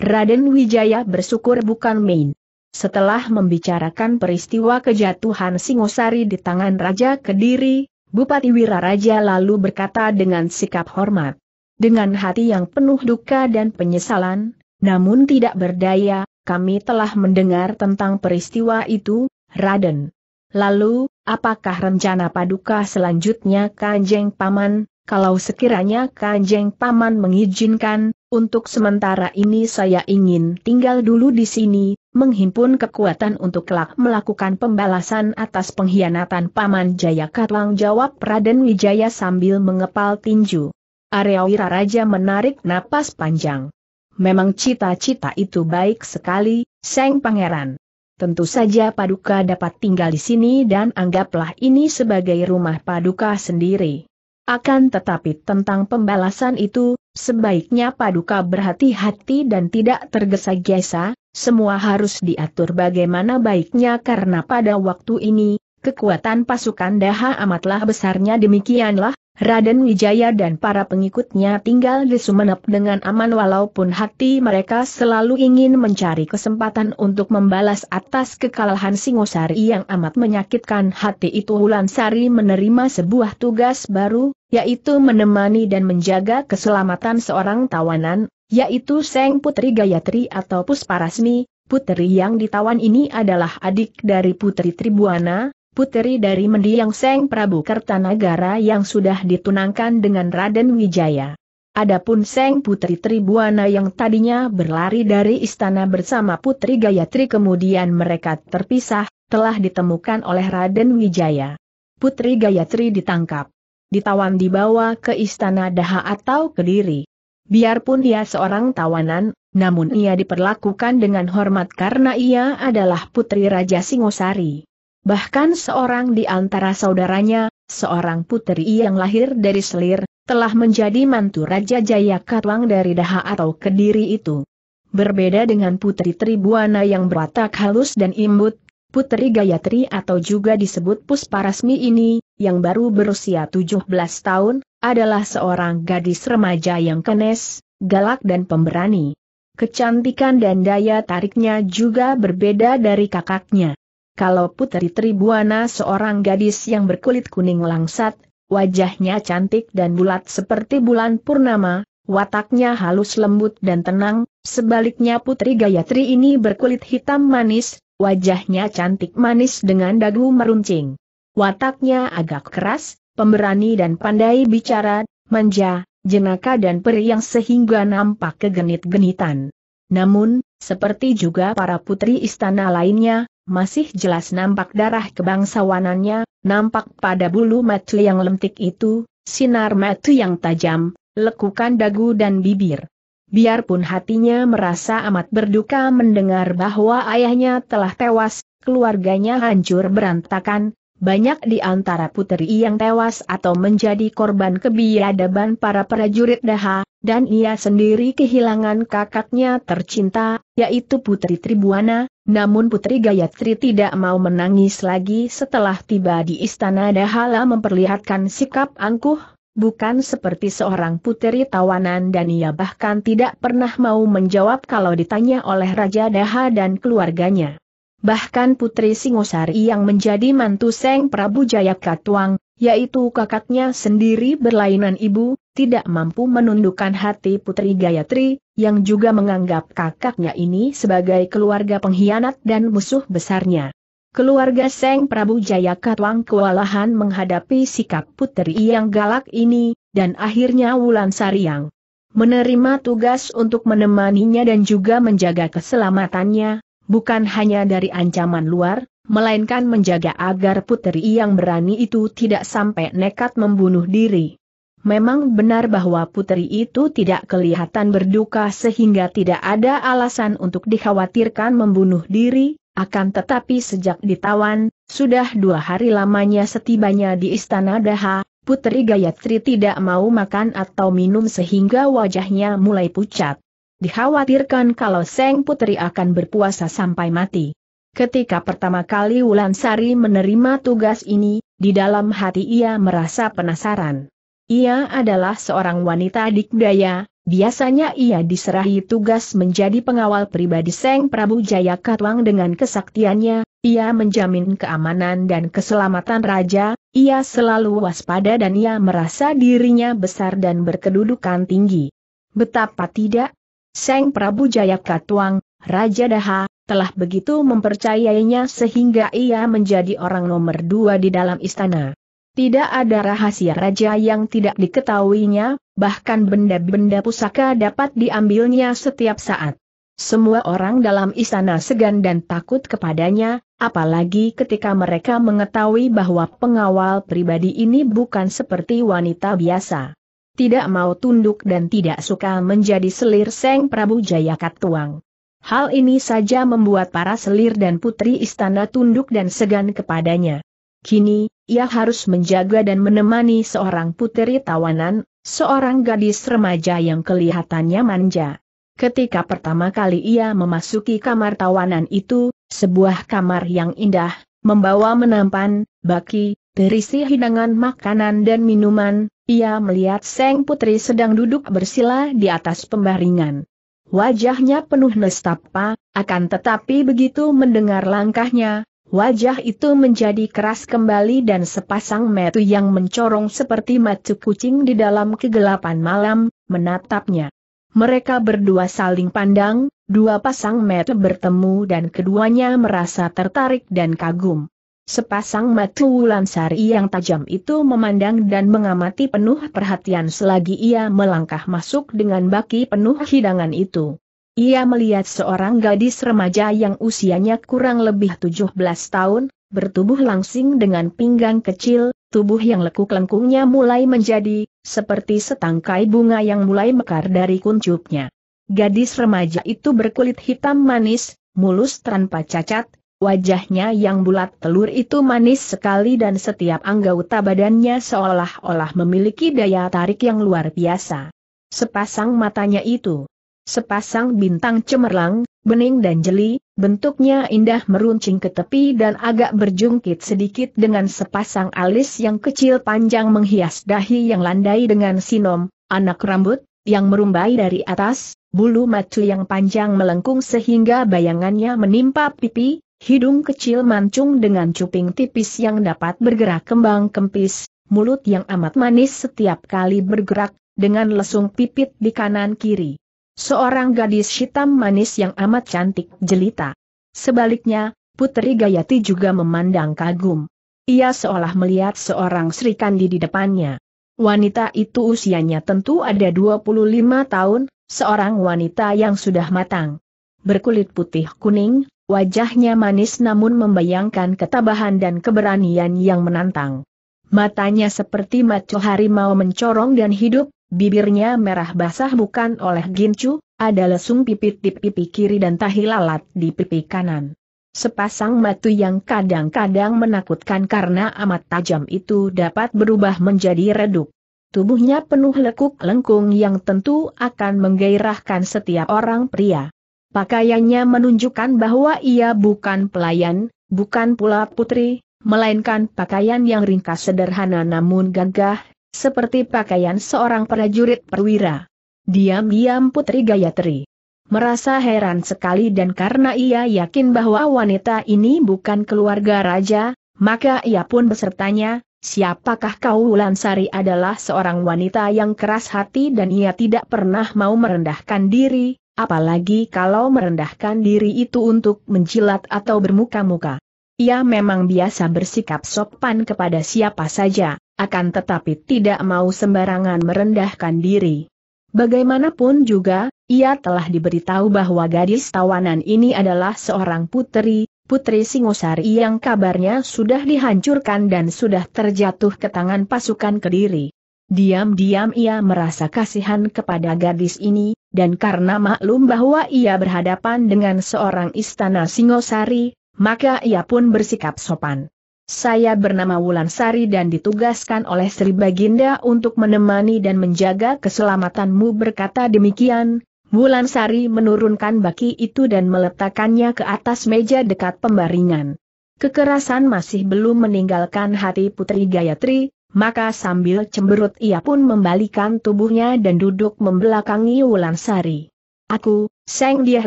Raden Wijaya bersyukur bukan main. Setelah membicarakan peristiwa kejatuhan Singosari di tangan Raja Kediri, Bupati Wiraraja lalu berkata dengan sikap hormat. Dengan hati yang penuh duka dan penyesalan, namun tidak berdaya, kami telah mendengar tentang peristiwa itu, Raden. Lalu, apakah rencana paduka selanjutnya Kanjeng Paman, kalau sekiranya Kanjeng Paman mengizinkan, untuk sementara ini saya ingin tinggal dulu di sini, menghimpun kekuatan untuk kelak melakukan pembalasan atas pengkhianatan Paman Jaya Katlang jawab Raden Wijaya sambil mengepal tinju. Arya Raja menarik napas panjang. Memang cita-cita itu baik sekali, Seng Pangeran. Tentu saja Paduka dapat tinggal di sini dan anggaplah ini sebagai rumah Paduka sendiri. Akan tetapi tentang pembalasan itu, sebaiknya Paduka berhati-hati dan tidak tergesa-gesa, semua harus diatur bagaimana baiknya karena pada waktu ini, kekuatan pasukan Daha amatlah besarnya demikianlah, Raden Wijaya dan para pengikutnya tinggal di Sumenep dengan aman walaupun hati mereka selalu ingin mencari kesempatan untuk membalas atas kekalahan Singosari yang amat menyakitkan. Hati itu Wulan Sari menerima sebuah tugas baru, yaitu menemani dan menjaga keselamatan seorang tawanan, yaitu Seng Putri Gayatri atau Pusparasmi, putri yang ditawan ini adalah adik dari Putri Tribuana, putri dari mendiang Seng Prabu Kertanagara yang sudah ditunangkan dengan Raden Wijaya. Adapun Seng Putri Tribuana yang tadinya berlari dari istana bersama Putri Gayatri kemudian mereka terpisah, telah ditemukan oleh Raden Wijaya. Putri Gayatri ditangkap. Ditawan dibawa ke istana Daha atau Kediri. Biarpun ia seorang tawanan, namun ia diperlakukan dengan hormat karena ia adalah putri Raja Singosari. Bahkan seorang di antara saudaranya, seorang putri yang lahir dari selir, telah menjadi mantu Raja Jaya Katwang dari Daha atau Kediri itu. Berbeda dengan Putri Tribuana yang berwatak halus dan imbut, Putri Gayatri atau juga disebut Pusparasmi ini, yang baru berusia 17 tahun, adalah seorang gadis remaja yang kenes, galak dan pemberani. Kecantikan dan daya tariknya juga berbeda dari kakaknya. Kalau Putri Tribuana seorang gadis yang berkulit kuning langsat, wajahnya cantik dan bulat seperti bulan purnama, wataknya halus lembut dan tenang, sebaliknya Putri Gayatri ini berkulit hitam manis, wajahnya cantik manis dengan dagu meruncing. Wataknya agak keras, pemberani dan pandai bicara, manja, jenaka dan periang sehingga nampak kegenit-genitan. Namun, seperti juga para putri istana lainnya, masih jelas nampak darah kebangsawanannya, nampak pada bulu mata yang lentik itu, sinar mata yang tajam, lekukan dagu dan bibir. Biarpun hatinya merasa amat berduka mendengar bahwa ayahnya telah tewas, keluarganya hancur berantakan, banyak di antara putri yang tewas atau menjadi korban kebiadaban para prajurit Daha, dan ia sendiri kehilangan kakaknya tercinta, yaitu Putri Tribuana, namun Putri Gayatri tidak mau menangis lagi setelah tiba di istana Dahala memperlihatkan sikap angkuh, bukan seperti seorang putri tawanan dan ia bahkan tidak pernah mau menjawab kalau ditanya oleh Raja Daha dan keluarganya. Bahkan Putri Singosari yang menjadi mantu Seng Prabu Jayakatwang, yaitu kakaknya sendiri berlainan ibu, tidak mampu menundukkan hati Putri Gayatri, yang juga menganggap kakaknya ini sebagai keluarga pengkhianat dan musuh besarnya. Keluarga Seng Prabu Jaya Katwang kewalahan menghadapi sikap putri yang galak ini, dan akhirnya Wulan Sari yang menerima tugas untuk menemaninya dan juga menjaga keselamatannya, bukan hanya dari ancaman luar, melainkan menjaga agar putri yang berani itu tidak sampai nekat membunuh diri. Memang benar bahwa putri itu tidak kelihatan berduka sehingga tidak ada alasan untuk dikhawatirkan membunuh diri, akan tetapi sejak ditawan, sudah dua hari lamanya setibanya di Istana Daha, Putri Gayatri tidak mau makan atau minum sehingga wajahnya mulai pucat. Dikhawatirkan kalau Seng Putri akan berpuasa sampai mati. Ketika pertama kali Wulan Sari menerima tugas ini, di dalam hati ia merasa penasaran. Ia adalah seorang wanita dikdaya, Biasanya ia diserahi tugas menjadi pengawal pribadi Seng Prabu Jaya Katwang dengan kesaktiannya, ia menjamin keamanan dan keselamatan raja, ia selalu waspada dan ia merasa dirinya besar dan berkedudukan tinggi. Betapa tidak? Seng Prabu Jaya Katwang, Raja Daha, telah begitu mempercayainya sehingga ia menjadi orang nomor dua di dalam istana. Tidak ada rahasia raja yang tidak diketahuinya, bahkan benda-benda pusaka dapat diambilnya setiap saat. Semua orang dalam istana segan dan takut kepadanya, apalagi ketika mereka mengetahui bahwa pengawal pribadi ini bukan seperti wanita biasa. Tidak mau tunduk dan tidak suka menjadi selir Seng Prabu Jaya Katuang. Hal ini saja membuat para selir dan putri istana tunduk dan segan kepadanya. Kini, ia harus menjaga dan menemani seorang putri tawanan, seorang gadis remaja yang kelihatannya manja. Ketika pertama kali ia memasuki kamar tawanan itu, sebuah kamar yang indah, membawa menampan, baki, berisi hidangan makanan dan minuman, ia melihat Seng Putri sedang duduk bersila di atas pembaringan. Wajahnya penuh nestapa, akan tetapi begitu mendengar langkahnya, Wajah itu menjadi keras kembali dan sepasang mata yang mencorong seperti mata kucing di dalam kegelapan malam, menatapnya. Mereka berdua saling pandang, dua pasang mata bertemu dan keduanya merasa tertarik dan kagum. Sepasang mata Wulan Sari yang tajam itu memandang dan mengamati penuh perhatian selagi ia melangkah masuk dengan baki penuh hidangan itu. Ia melihat seorang gadis remaja yang usianya kurang lebih 17 tahun, bertubuh langsing dengan pinggang kecil, tubuh yang lekuk-lengkungnya mulai menjadi, seperti setangkai bunga yang mulai mekar dari kuncupnya. Gadis remaja itu berkulit hitam manis, mulus tanpa cacat, wajahnya yang bulat telur itu manis sekali dan setiap anggota badannya seolah-olah memiliki daya tarik yang luar biasa. Sepasang matanya itu Sepasang bintang cemerlang, bening dan jeli, bentuknya indah meruncing ke tepi dan agak berjungkit sedikit dengan sepasang alis yang kecil panjang menghias dahi yang landai dengan sinom, anak rambut, yang merumbai dari atas, bulu mata yang panjang melengkung sehingga bayangannya menimpa pipi, hidung kecil mancung dengan cuping tipis yang dapat bergerak kembang kempis, mulut yang amat manis setiap kali bergerak, dengan lesung pipit di kanan kiri. Seorang gadis hitam manis yang amat cantik jelita. Sebaliknya, Putri Gayati juga memandang kagum. Ia seolah melihat seorang Sri Kandi di depannya. Wanita itu usianya tentu ada 25 tahun, seorang wanita yang sudah matang. Berkulit putih kuning, wajahnya manis namun membayangkan ketabahan dan keberanian yang menantang. Matanya seperti maco harimau mencorong dan hidup, bibirnya merah basah bukan oleh gincu, ada lesung pipit di pipi kiri dan tahi lalat di pipi kanan. Sepasang mata yang kadang-kadang menakutkan karena amat tajam itu dapat berubah menjadi redup. Tubuhnya penuh lekuk lengkung yang tentu akan menggairahkan setiap orang pria. Pakaiannya menunjukkan bahwa ia bukan pelayan, bukan pula putri, melainkan pakaian yang ringkas sederhana namun gagah, seperti pakaian seorang prajurit perwira. Diam-diam Putri Gayatri merasa heran sekali dan karena ia yakin bahwa wanita ini bukan keluarga raja, maka ia pun besertanya, siapakah kau Lansari adalah seorang wanita yang keras hati dan ia tidak pernah mau merendahkan diri, apalagi kalau merendahkan diri itu untuk menjilat atau bermuka-muka. Ia memang biasa bersikap sopan kepada siapa saja, akan tetapi tidak mau sembarangan merendahkan diri. Bagaimanapun juga, ia telah diberitahu bahwa gadis tawanan ini adalah seorang putri, Putri Singosari yang kabarnya sudah dihancurkan dan sudah terjatuh ke tangan pasukan Kediri. Diam-diam ia merasa kasihan kepada gadis ini, dan karena maklum bahwa ia berhadapan dengan seorang istana Singosari, maka ia pun bersikap sopan. Saya bernama Wulan Sari dan ditugaskan oleh Sri Baginda untuk menemani dan menjaga keselamatanmu berkata demikian, Wulan Sari menurunkan baki itu dan meletakkannya ke atas meja dekat pembaringan. Kekerasan masih belum meninggalkan hati Putri Gayatri, maka sambil cemberut ia pun membalikan tubuhnya dan duduk membelakangi Wulan Sari. Aku, Seng Diah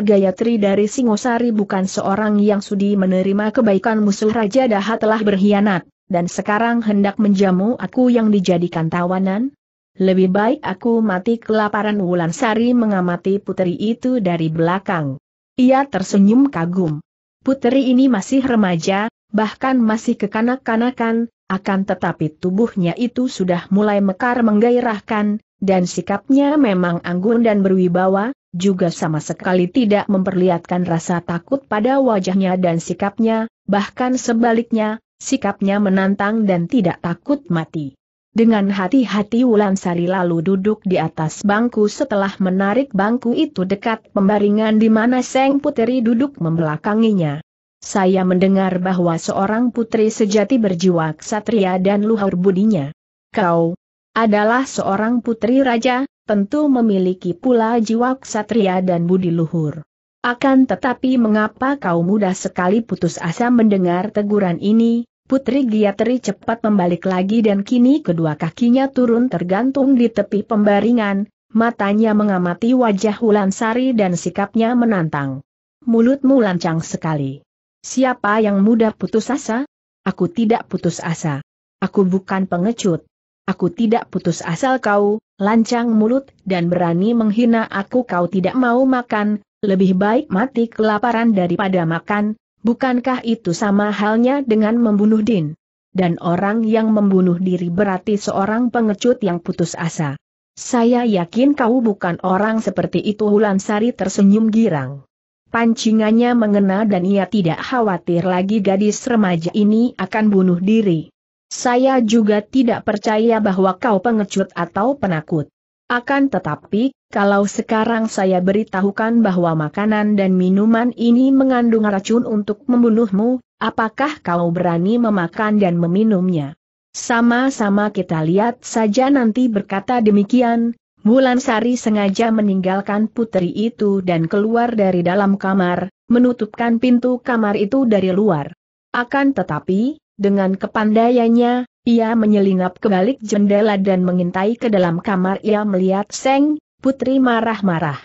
Gayatri dari Singosari bukan seorang yang sudi menerima kebaikan musuh Raja Daha telah berkhianat, dan sekarang hendak menjamu aku yang dijadikan tawanan? Lebih baik aku mati kelaparan Wulan Sari mengamati putri itu dari belakang. Ia tersenyum kagum. Putri ini masih remaja, bahkan masih kekanak-kanakan, akan tetapi tubuhnya itu sudah mulai mekar menggairahkan, dan sikapnya memang anggun dan berwibawa, juga sama sekali tidak memperlihatkan rasa takut pada wajahnya dan sikapnya, bahkan sebaliknya, sikapnya menantang dan tidak takut mati. Dengan hati-hati Wulan Sari lalu duduk di atas bangku setelah menarik bangku itu dekat pembaringan di mana Seng Putri duduk membelakanginya. Saya mendengar bahwa seorang putri sejati berjiwa ksatria dan luhur budinya. Kau adalah seorang putri raja, tentu memiliki pula jiwa ksatria dan budi luhur. Akan tetapi mengapa kau mudah sekali putus asa mendengar teguran ini, Putri Giatri cepat membalik lagi dan kini kedua kakinya turun tergantung di tepi pembaringan, matanya mengamati wajah Sari dan sikapnya menantang. Mulutmu lancang sekali. Siapa yang mudah putus asa? Aku tidak putus asa. Aku bukan pengecut. Aku tidak putus asal kau, lancang mulut, dan berani menghina aku kau tidak mau makan, lebih baik mati kelaparan daripada makan, bukankah itu sama halnya dengan membunuh Din? Dan orang yang membunuh diri berarti seorang pengecut yang putus asa. Saya yakin kau bukan orang seperti itu Hulan Sari tersenyum girang. Pancingannya mengena dan ia tidak khawatir lagi gadis remaja ini akan bunuh diri. Saya juga tidak percaya bahwa kau pengecut atau penakut. Akan tetapi, kalau sekarang saya beritahukan bahwa makanan dan minuman ini mengandung racun untuk membunuhmu, apakah kau berani memakan dan meminumnya? Sama-sama kita lihat saja nanti berkata demikian, Bulan Sari sengaja meninggalkan putri itu dan keluar dari dalam kamar, menutupkan pintu kamar itu dari luar. Akan tetapi, dengan kepandaiannya, ia menyelinap ke balik jendela dan mengintai ke dalam kamar ia melihat Seng, putri marah-marah.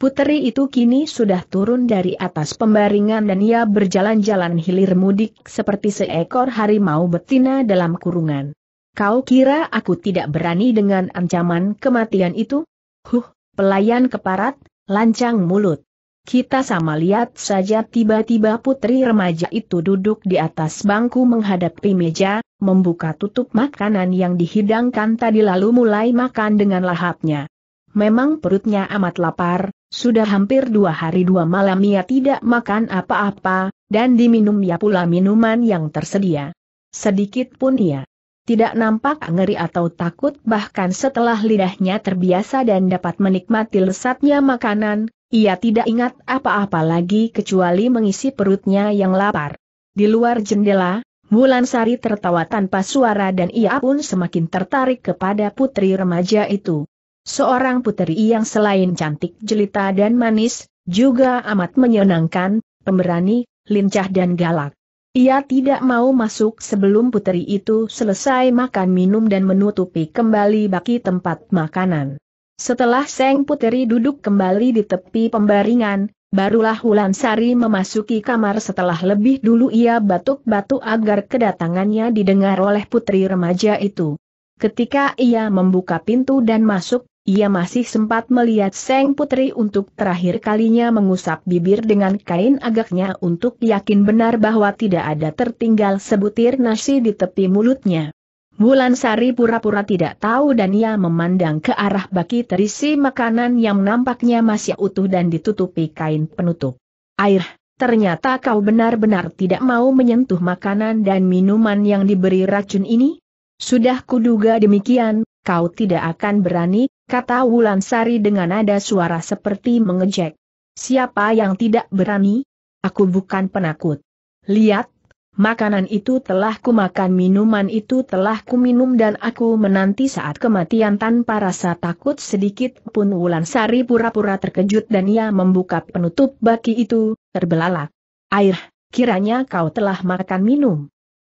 Putri itu kini sudah turun dari atas pembaringan dan ia berjalan-jalan hilir mudik seperti seekor harimau betina dalam kurungan. Kau kira aku tidak berani dengan ancaman kematian itu? Huh, pelayan keparat, lancang mulut. Kita sama lihat saja tiba-tiba putri remaja itu duduk di atas bangku menghadapi meja, membuka tutup makanan yang dihidangkan tadi lalu mulai makan dengan lahapnya. Memang perutnya amat lapar, sudah hampir dua hari dua malam ia tidak makan apa-apa, dan diminum ya pula minuman yang tersedia. Sedikit pun ia tidak nampak ngeri atau takut bahkan setelah lidahnya terbiasa dan dapat menikmati lesatnya makanan, ia tidak ingat apa-apa lagi kecuali mengisi perutnya yang lapar. Di luar jendela, Wulan Sari tertawa tanpa suara dan ia pun semakin tertarik kepada putri remaja itu. Seorang putri yang selain cantik jelita dan manis, juga amat menyenangkan, pemberani, lincah dan galak. Ia tidak mau masuk sebelum putri itu selesai makan minum dan menutupi kembali baki tempat makanan. Setelah Seng Puteri duduk kembali di tepi pembaringan, barulah Sari memasuki kamar setelah lebih dulu ia batuk-batuk agar kedatangannya didengar oleh putri remaja itu. Ketika ia membuka pintu dan masuk, ia masih sempat melihat Seng Putri untuk terakhir kalinya mengusap bibir dengan kain agaknya untuk yakin benar bahwa tidak ada tertinggal sebutir nasi di tepi mulutnya. Bulan Sari pura-pura tidak tahu dan ia memandang ke arah baki terisi makanan yang nampaknya masih utuh dan ditutupi kain penutup. Air, ternyata kau benar-benar tidak mau menyentuh makanan dan minuman yang diberi racun ini? Sudah kuduga demikian, kau tidak akan berani, kata Wulan Sari dengan nada suara seperti mengejek. Siapa yang tidak berani? Aku bukan penakut. Lihat, makanan itu telah kumakan minuman itu telah kuminum dan aku menanti saat kematian tanpa rasa takut sedikit pun Wulan Sari pura-pura terkejut dan ia membuka penutup baki itu, terbelalak. Air, kiranya kau telah makan minum.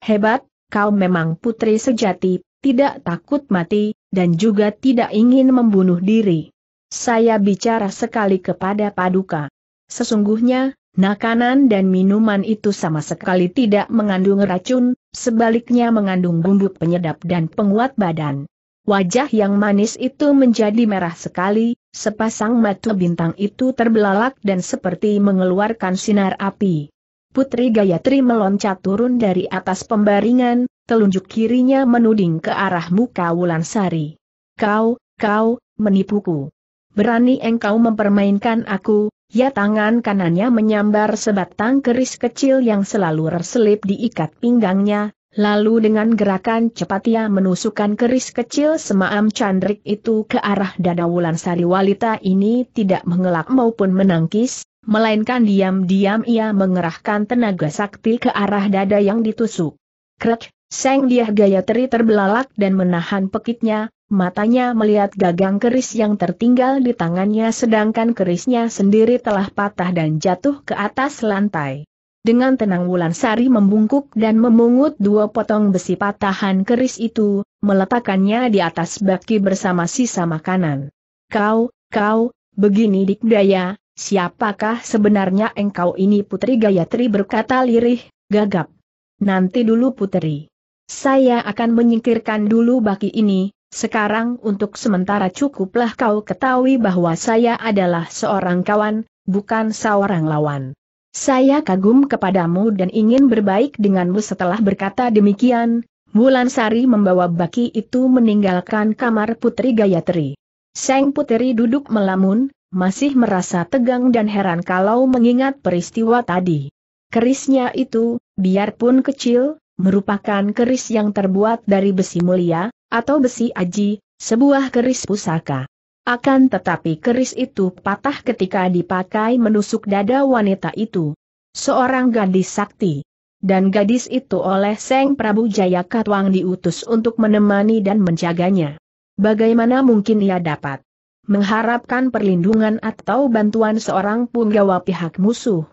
Hebat, kau memang putri sejati, tidak takut mati, dan juga tidak ingin membunuh diri. Saya bicara sekali kepada Paduka. Sesungguhnya, makanan dan minuman itu sama sekali tidak mengandung racun, sebaliknya mengandung bumbu penyedap dan penguat badan. Wajah yang manis itu menjadi merah sekali, sepasang mata bintang itu terbelalak dan seperti mengeluarkan sinar api. Putri Gayatri meloncat turun dari atas pembaringan, telunjuk kirinya menuding ke arah muka Wulan Sari. Kau, kau, menipuku. Berani engkau mempermainkan aku, ya tangan kanannya menyambar sebatang keris kecil yang selalu terselip diikat pinggangnya, lalu dengan gerakan cepat ia menusukkan keris kecil semaam candrik itu ke arah dada Wulan Sari wanita ini tidak mengelak maupun menangkis, melainkan diam-diam ia mengerahkan tenaga sakti ke arah dada yang ditusuk. Krek, Seng Diah Gayatri terbelalak dan menahan pekitnya, matanya melihat gagang keris yang tertinggal di tangannya sedangkan kerisnya sendiri telah patah dan jatuh ke atas lantai. Dengan tenang Wulan Sari membungkuk dan memungut dua potong besi patahan keris itu, meletakkannya di atas baki bersama sisa makanan. Kau, kau, begini dikdaya, Siapakah sebenarnya engkau ini Putri Gayatri berkata lirih, gagap. Nanti dulu Putri. Saya akan menyingkirkan dulu baki ini, sekarang untuk sementara cukuplah kau ketahui bahwa saya adalah seorang kawan, bukan seorang lawan. Saya kagum kepadamu dan ingin berbaik denganmu setelah berkata demikian, Bulan Sari membawa baki itu meninggalkan kamar Putri Gayatri. Seng Putri duduk melamun, masih merasa tegang dan heran kalau mengingat peristiwa tadi. Kerisnya itu, biarpun kecil, merupakan keris yang terbuat dari besi mulia, atau besi aji, sebuah keris pusaka. Akan tetapi keris itu patah ketika dipakai menusuk dada wanita itu. Seorang gadis sakti. Dan gadis itu oleh Seng Prabu Jaya Katwang diutus untuk menemani dan menjaganya. Bagaimana mungkin ia dapat mengharapkan perlindungan atau bantuan seorang punggawa pihak musuh.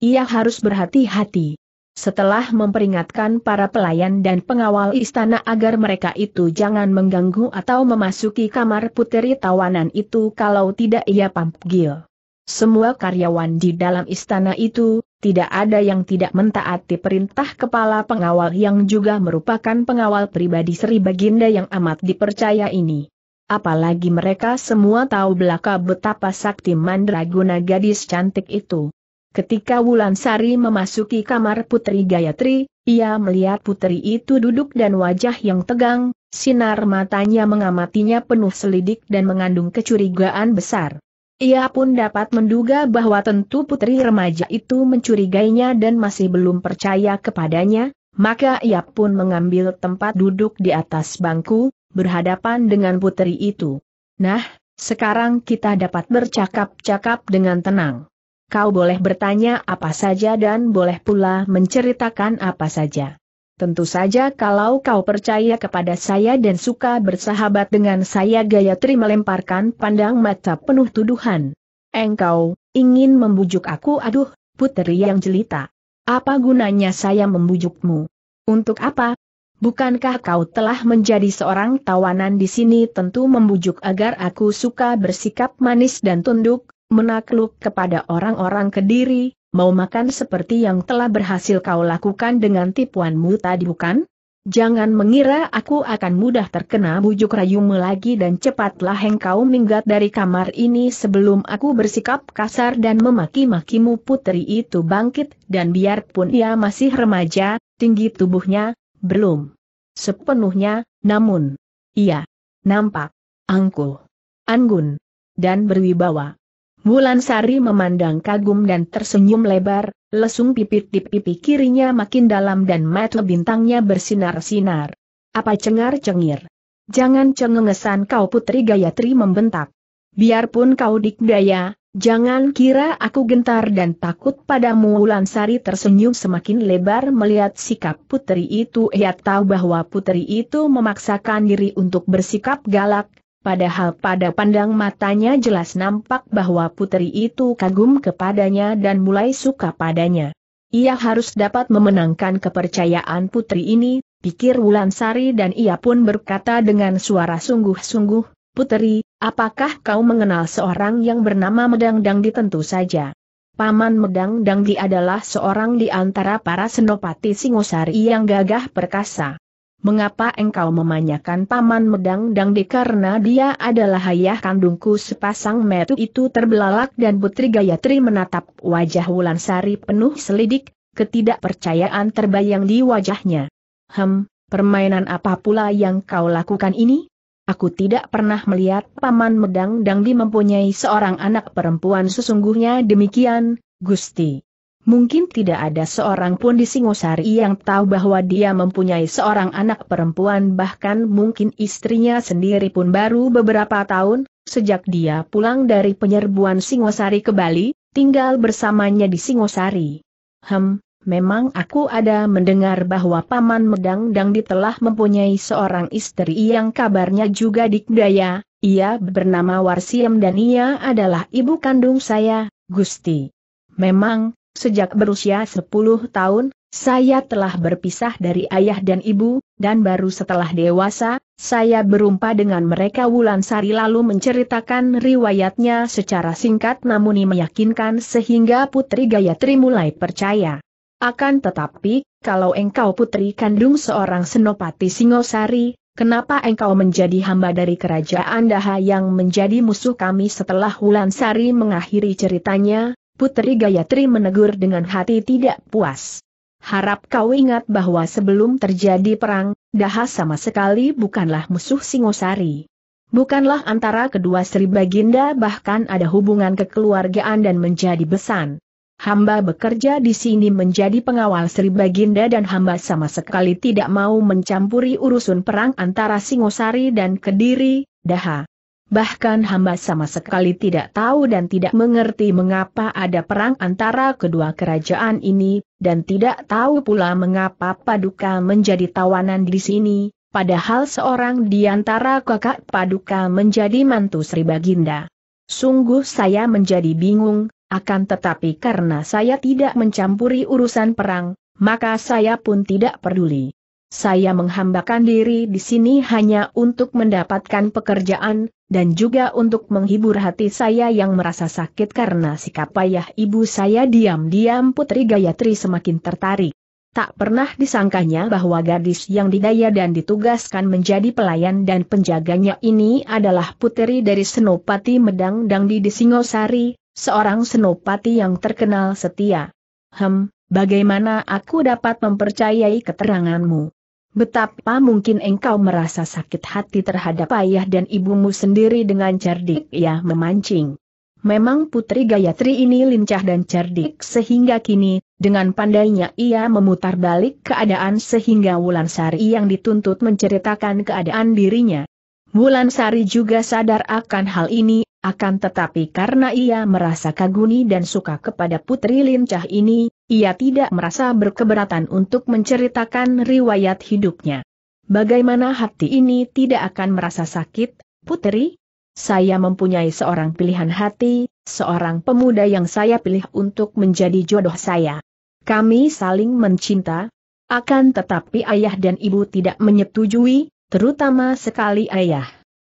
Ia harus berhati-hati. Setelah memperingatkan para pelayan dan pengawal istana agar mereka itu jangan mengganggu atau memasuki kamar puteri tawanan itu kalau tidak ia panggil. Semua karyawan di dalam istana itu, tidak ada yang tidak mentaati perintah kepala pengawal yang juga merupakan pengawal pribadi Sri Baginda yang amat dipercaya ini. Apalagi mereka semua tahu belaka betapa sakti mandraguna gadis cantik itu. Ketika Wulan Sari memasuki kamar Putri Gayatri, ia melihat putri itu duduk dan wajah yang tegang, sinar matanya mengamatinya penuh selidik dan mengandung kecurigaan besar. Ia pun dapat menduga bahwa tentu putri remaja itu mencurigainya dan masih belum percaya kepadanya, maka ia pun mengambil tempat duduk di atas bangku, berhadapan dengan putri itu. Nah, sekarang kita dapat bercakap-cakap dengan tenang. Kau boleh bertanya apa saja dan boleh pula menceritakan apa saja. Tentu saja kalau kau percaya kepada saya dan suka bersahabat dengan saya Gayatri melemparkan pandang mata penuh tuduhan. Engkau, ingin membujuk aku aduh, putri yang jelita. Apa gunanya saya membujukmu? Untuk apa? Bukankah kau telah menjadi seorang tawanan di sini tentu membujuk agar aku suka bersikap manis dan tunduk, menakluk kepada orang-orang kediri, mau makan seperti yang telah berhasil kau lakukan dengan tipuanmu tadi bukan? Jangan mengira aku akan mudah terkena bujuk rayumu lagi dan cepatlah engkau minggat dari kamar ini sebelum aku bersikap kasar dan memaki-makimu putri itu bangkit dan biarpun ia masih remaja, tinggi tubuhnya, belum sepenuhnya, namun ia nampak angkuh, anggun, dan berwibawa. Wulan Sari memandang kagum dan tersenyum lebar, lesung pipit di pipi kirinya makin dalam dan mata bintangnya bersinar-sinar. Apa cengar-cengir? Jangan cengengesan kau Putri Gayatri membentak. Biarpun kau dikdaya, jangan kira aku gentar dan takut padamu Wulan Sari tersenyum semakin lebar melihat sikap putri itu ia tahu bahwa putri itu memaksakan diri untuk bersikap galak, padahal pada pandang matanya jelas nampak bahwa putri itu kagum kepadanya dan mulai suka padanya. Ia harus dapat memenangkan kepercayaan putri ini, pikir Wulansari dan ia pun berkata dengan suara sungguh-sungguh, Putri, apakah kau mengenal seorang yang bernama Medang Dangdi tentu saja. Paman Medang Dangdi adalah seorang di antara para senopati Singosari yang gagah perkasa mengapa engkau memanyakan paman medang dangdi karena dia adalah ayah kandungku sepasang metu itu terbelalak dan Putri Gayatri menatap wajah Wulan Sari penuh selidik, ketidakpercayaan terbayang di wajahnya. Hem, permainan apa pula yang kau lakukan ini? Aku tidak pernah melihat paman medang dangdi mempunyai seorang anak perempuan sesungguhnya demikian, Gusti. Mungkin tidak ada seorang pun di Singosari yang tahu bahwa dia mempunyai seorang anak perempuan bahkan mungkin istrinya sendiri pun baru beberapa tahun, sejak dia pulang dari penyerbuan Singosari ke Bali, tinggal bersamanya di Singosari. Hem, memang aku ada mendengar bahwa Paman Medang Dangdi telah mempunyai seorang istri yang kabarnya juga dikdaya, ia bernama Warsiem dan ia adalah ibu kandung saya, Gusti. Memang, Sejak berusia 10 tahun, saya telah berpisah dari ayah dan ibu, dan baru setelah dewasa, saya berumpa dengan mereka Wulan Sari lalu menceritakan riwayatnya secara singkat namun meyakinkan sehingga Putri Gayatri mulai percaya. Akan tetapi, kalau engkau putri kandung seorang senopati Singosari, kenapa engkau menjadi hamba dari kerajaan Daha yang menjadi musuh kami setelah Wulan Sari mengakhiri ceritanya, Putri Gayatri menegur dengan hati tidak puas. Harap kau ingat bahwa sebelum terjadi perang, Daha sama sekali bukanlah musuh Singosari. Bukanlah antara kedua Sri Baginda bahkan ada hubungan kekeluargaan dan menjadi besan. Hamba bekerja di sini menjadi pengawal Sri Baginda dan hamba sama sekali tidak mau mencampuri urusan perang antara Singosari dan Kediri, Daha. Bahkan hamba sama sekali tidak tahu dan tidak mengerti mengapa ada perang antara kedua kerajaan ini, dan tidak tahu pula mengapa Paduka menjadi tawanan di sini, padahal seorang di antara kakak Paduka menjadi mantu Sri Baginda. Sungguh saya menjadi bingung, akan tetapi karena saya tidak mencampuri urusan perang, maka saya pun tidak peduli. Saya menghambakan diri di sini hanya untuk mendapatkan pekerjaan, dan juga untuk menghibur hati saya yang merasa sakit karena sikap ayah ibu saya diam-diam Putri Gayatri semakin tertarik. Tak pernah disangkanya bahwa gadis yang didaya dan ditugaskan menjadi pelayan dan penjaganya ini adalah putri dari Senopati Medang Dangdi di Singosari, seorang Senopati yang terkenal setia. Hem, bagaimana aku dapat mempercayai keteranganmu? Betapa mungkin engkau merasa sakit hati terhadap ayah dan ibumu sendiri dengan cerdik ya memancing. Memang Putri Gayatri ini lincah dan cerdik sehingga kini, dengan pandainya ia memutar balik keadaan sehingga Wulan Sari yang dituntut menceritakan keadaan dirinya. Wulan Sari juga sadar akan hal ini, akan tetapi karena ia merasa kaguni dan suka kepada Putri lincah ini, ia tidak merasa berkeberatan untuk menceritakan riwayat hidupnya. Bagaimana hati ini tidak akan merasa sakit, Putri? Saya mempunyai seorang pilihan hati, seorang pemuda yang saya pilih untuk menjadi jodoh saya. Kami saling mencinta, akan tetapi ayah dan ibu tidak menyetujui, terutama sekali ayah.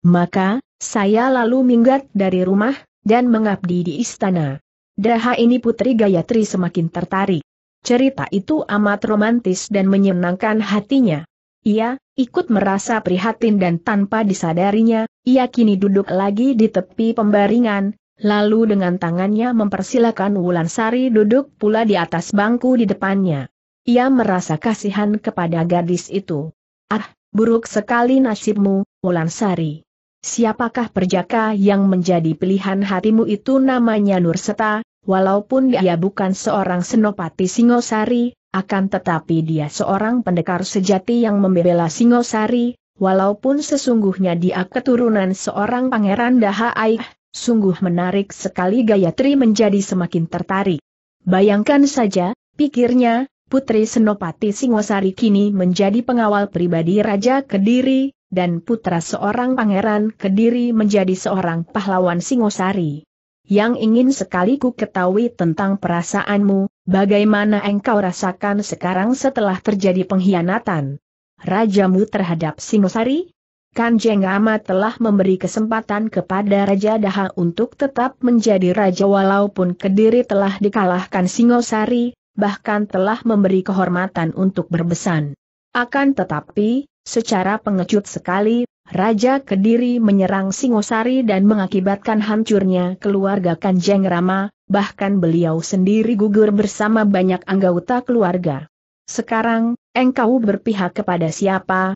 Maka, saya lalu minggat dari rumah, dan mengabdi di istana. Daha ini Putri Gayatri semakin tertarik. Cerita itu amat romantis dan menyenangkan hatinya. Ia, ikut merasa prihatin dan tanpa disadarinya, ia kini duduk lagi di tepi pembaringan, lalu dengan tangannya mempersilakan Wulan Sari duduk pula di atas bangku di depannya. Ia merasa kasihan kepada gadis itu. Ah, buruk sekali nasibmu, Wulan Sari. Siapakah perjaka yang menjadi pilihan hatimu itu namanya Nurseta, walaupun dia bukan seorang senopati Singosari, akan tetapi dia seorang pendekar sejati yang membela Singosari, walaupun sesungguhnya dia keturunan seorang pangeran Dahaai, sungguh menarik sekali Gayatri menjadi semakin tertarik. Bayangkan saja, pikirnya, Putri Senopati Singosari kini menjadi pengawal pribadi Raja Kediri, dan putra seorang pangeran Kediri menjadi seorang pahlawan Singosari. Yang ingin sekali ku ketahui tentang perasaanmu, Bagaimana engkau rasakan sekarang setelah terjadi pengkhianatan? Rajamu terhadap Singosari? Kanjeng Rama telah memberi kesempatan kepada Raja Daha untuk tetap menjadi raja walaupun Kediri telah dikalahkan Singosari, bahkan telah memberi kehormatan untuk berbesan. Akan tetapi, secara pengecut sekali, Raja Kediri menyerang Singosari dan mengakibatkan hancurnya keluarga Kanjeng Rama, bahkan beliau sendiri gugur bersama banyak anggota keluarga. Sekarang, engkau berpihak kepada siapa,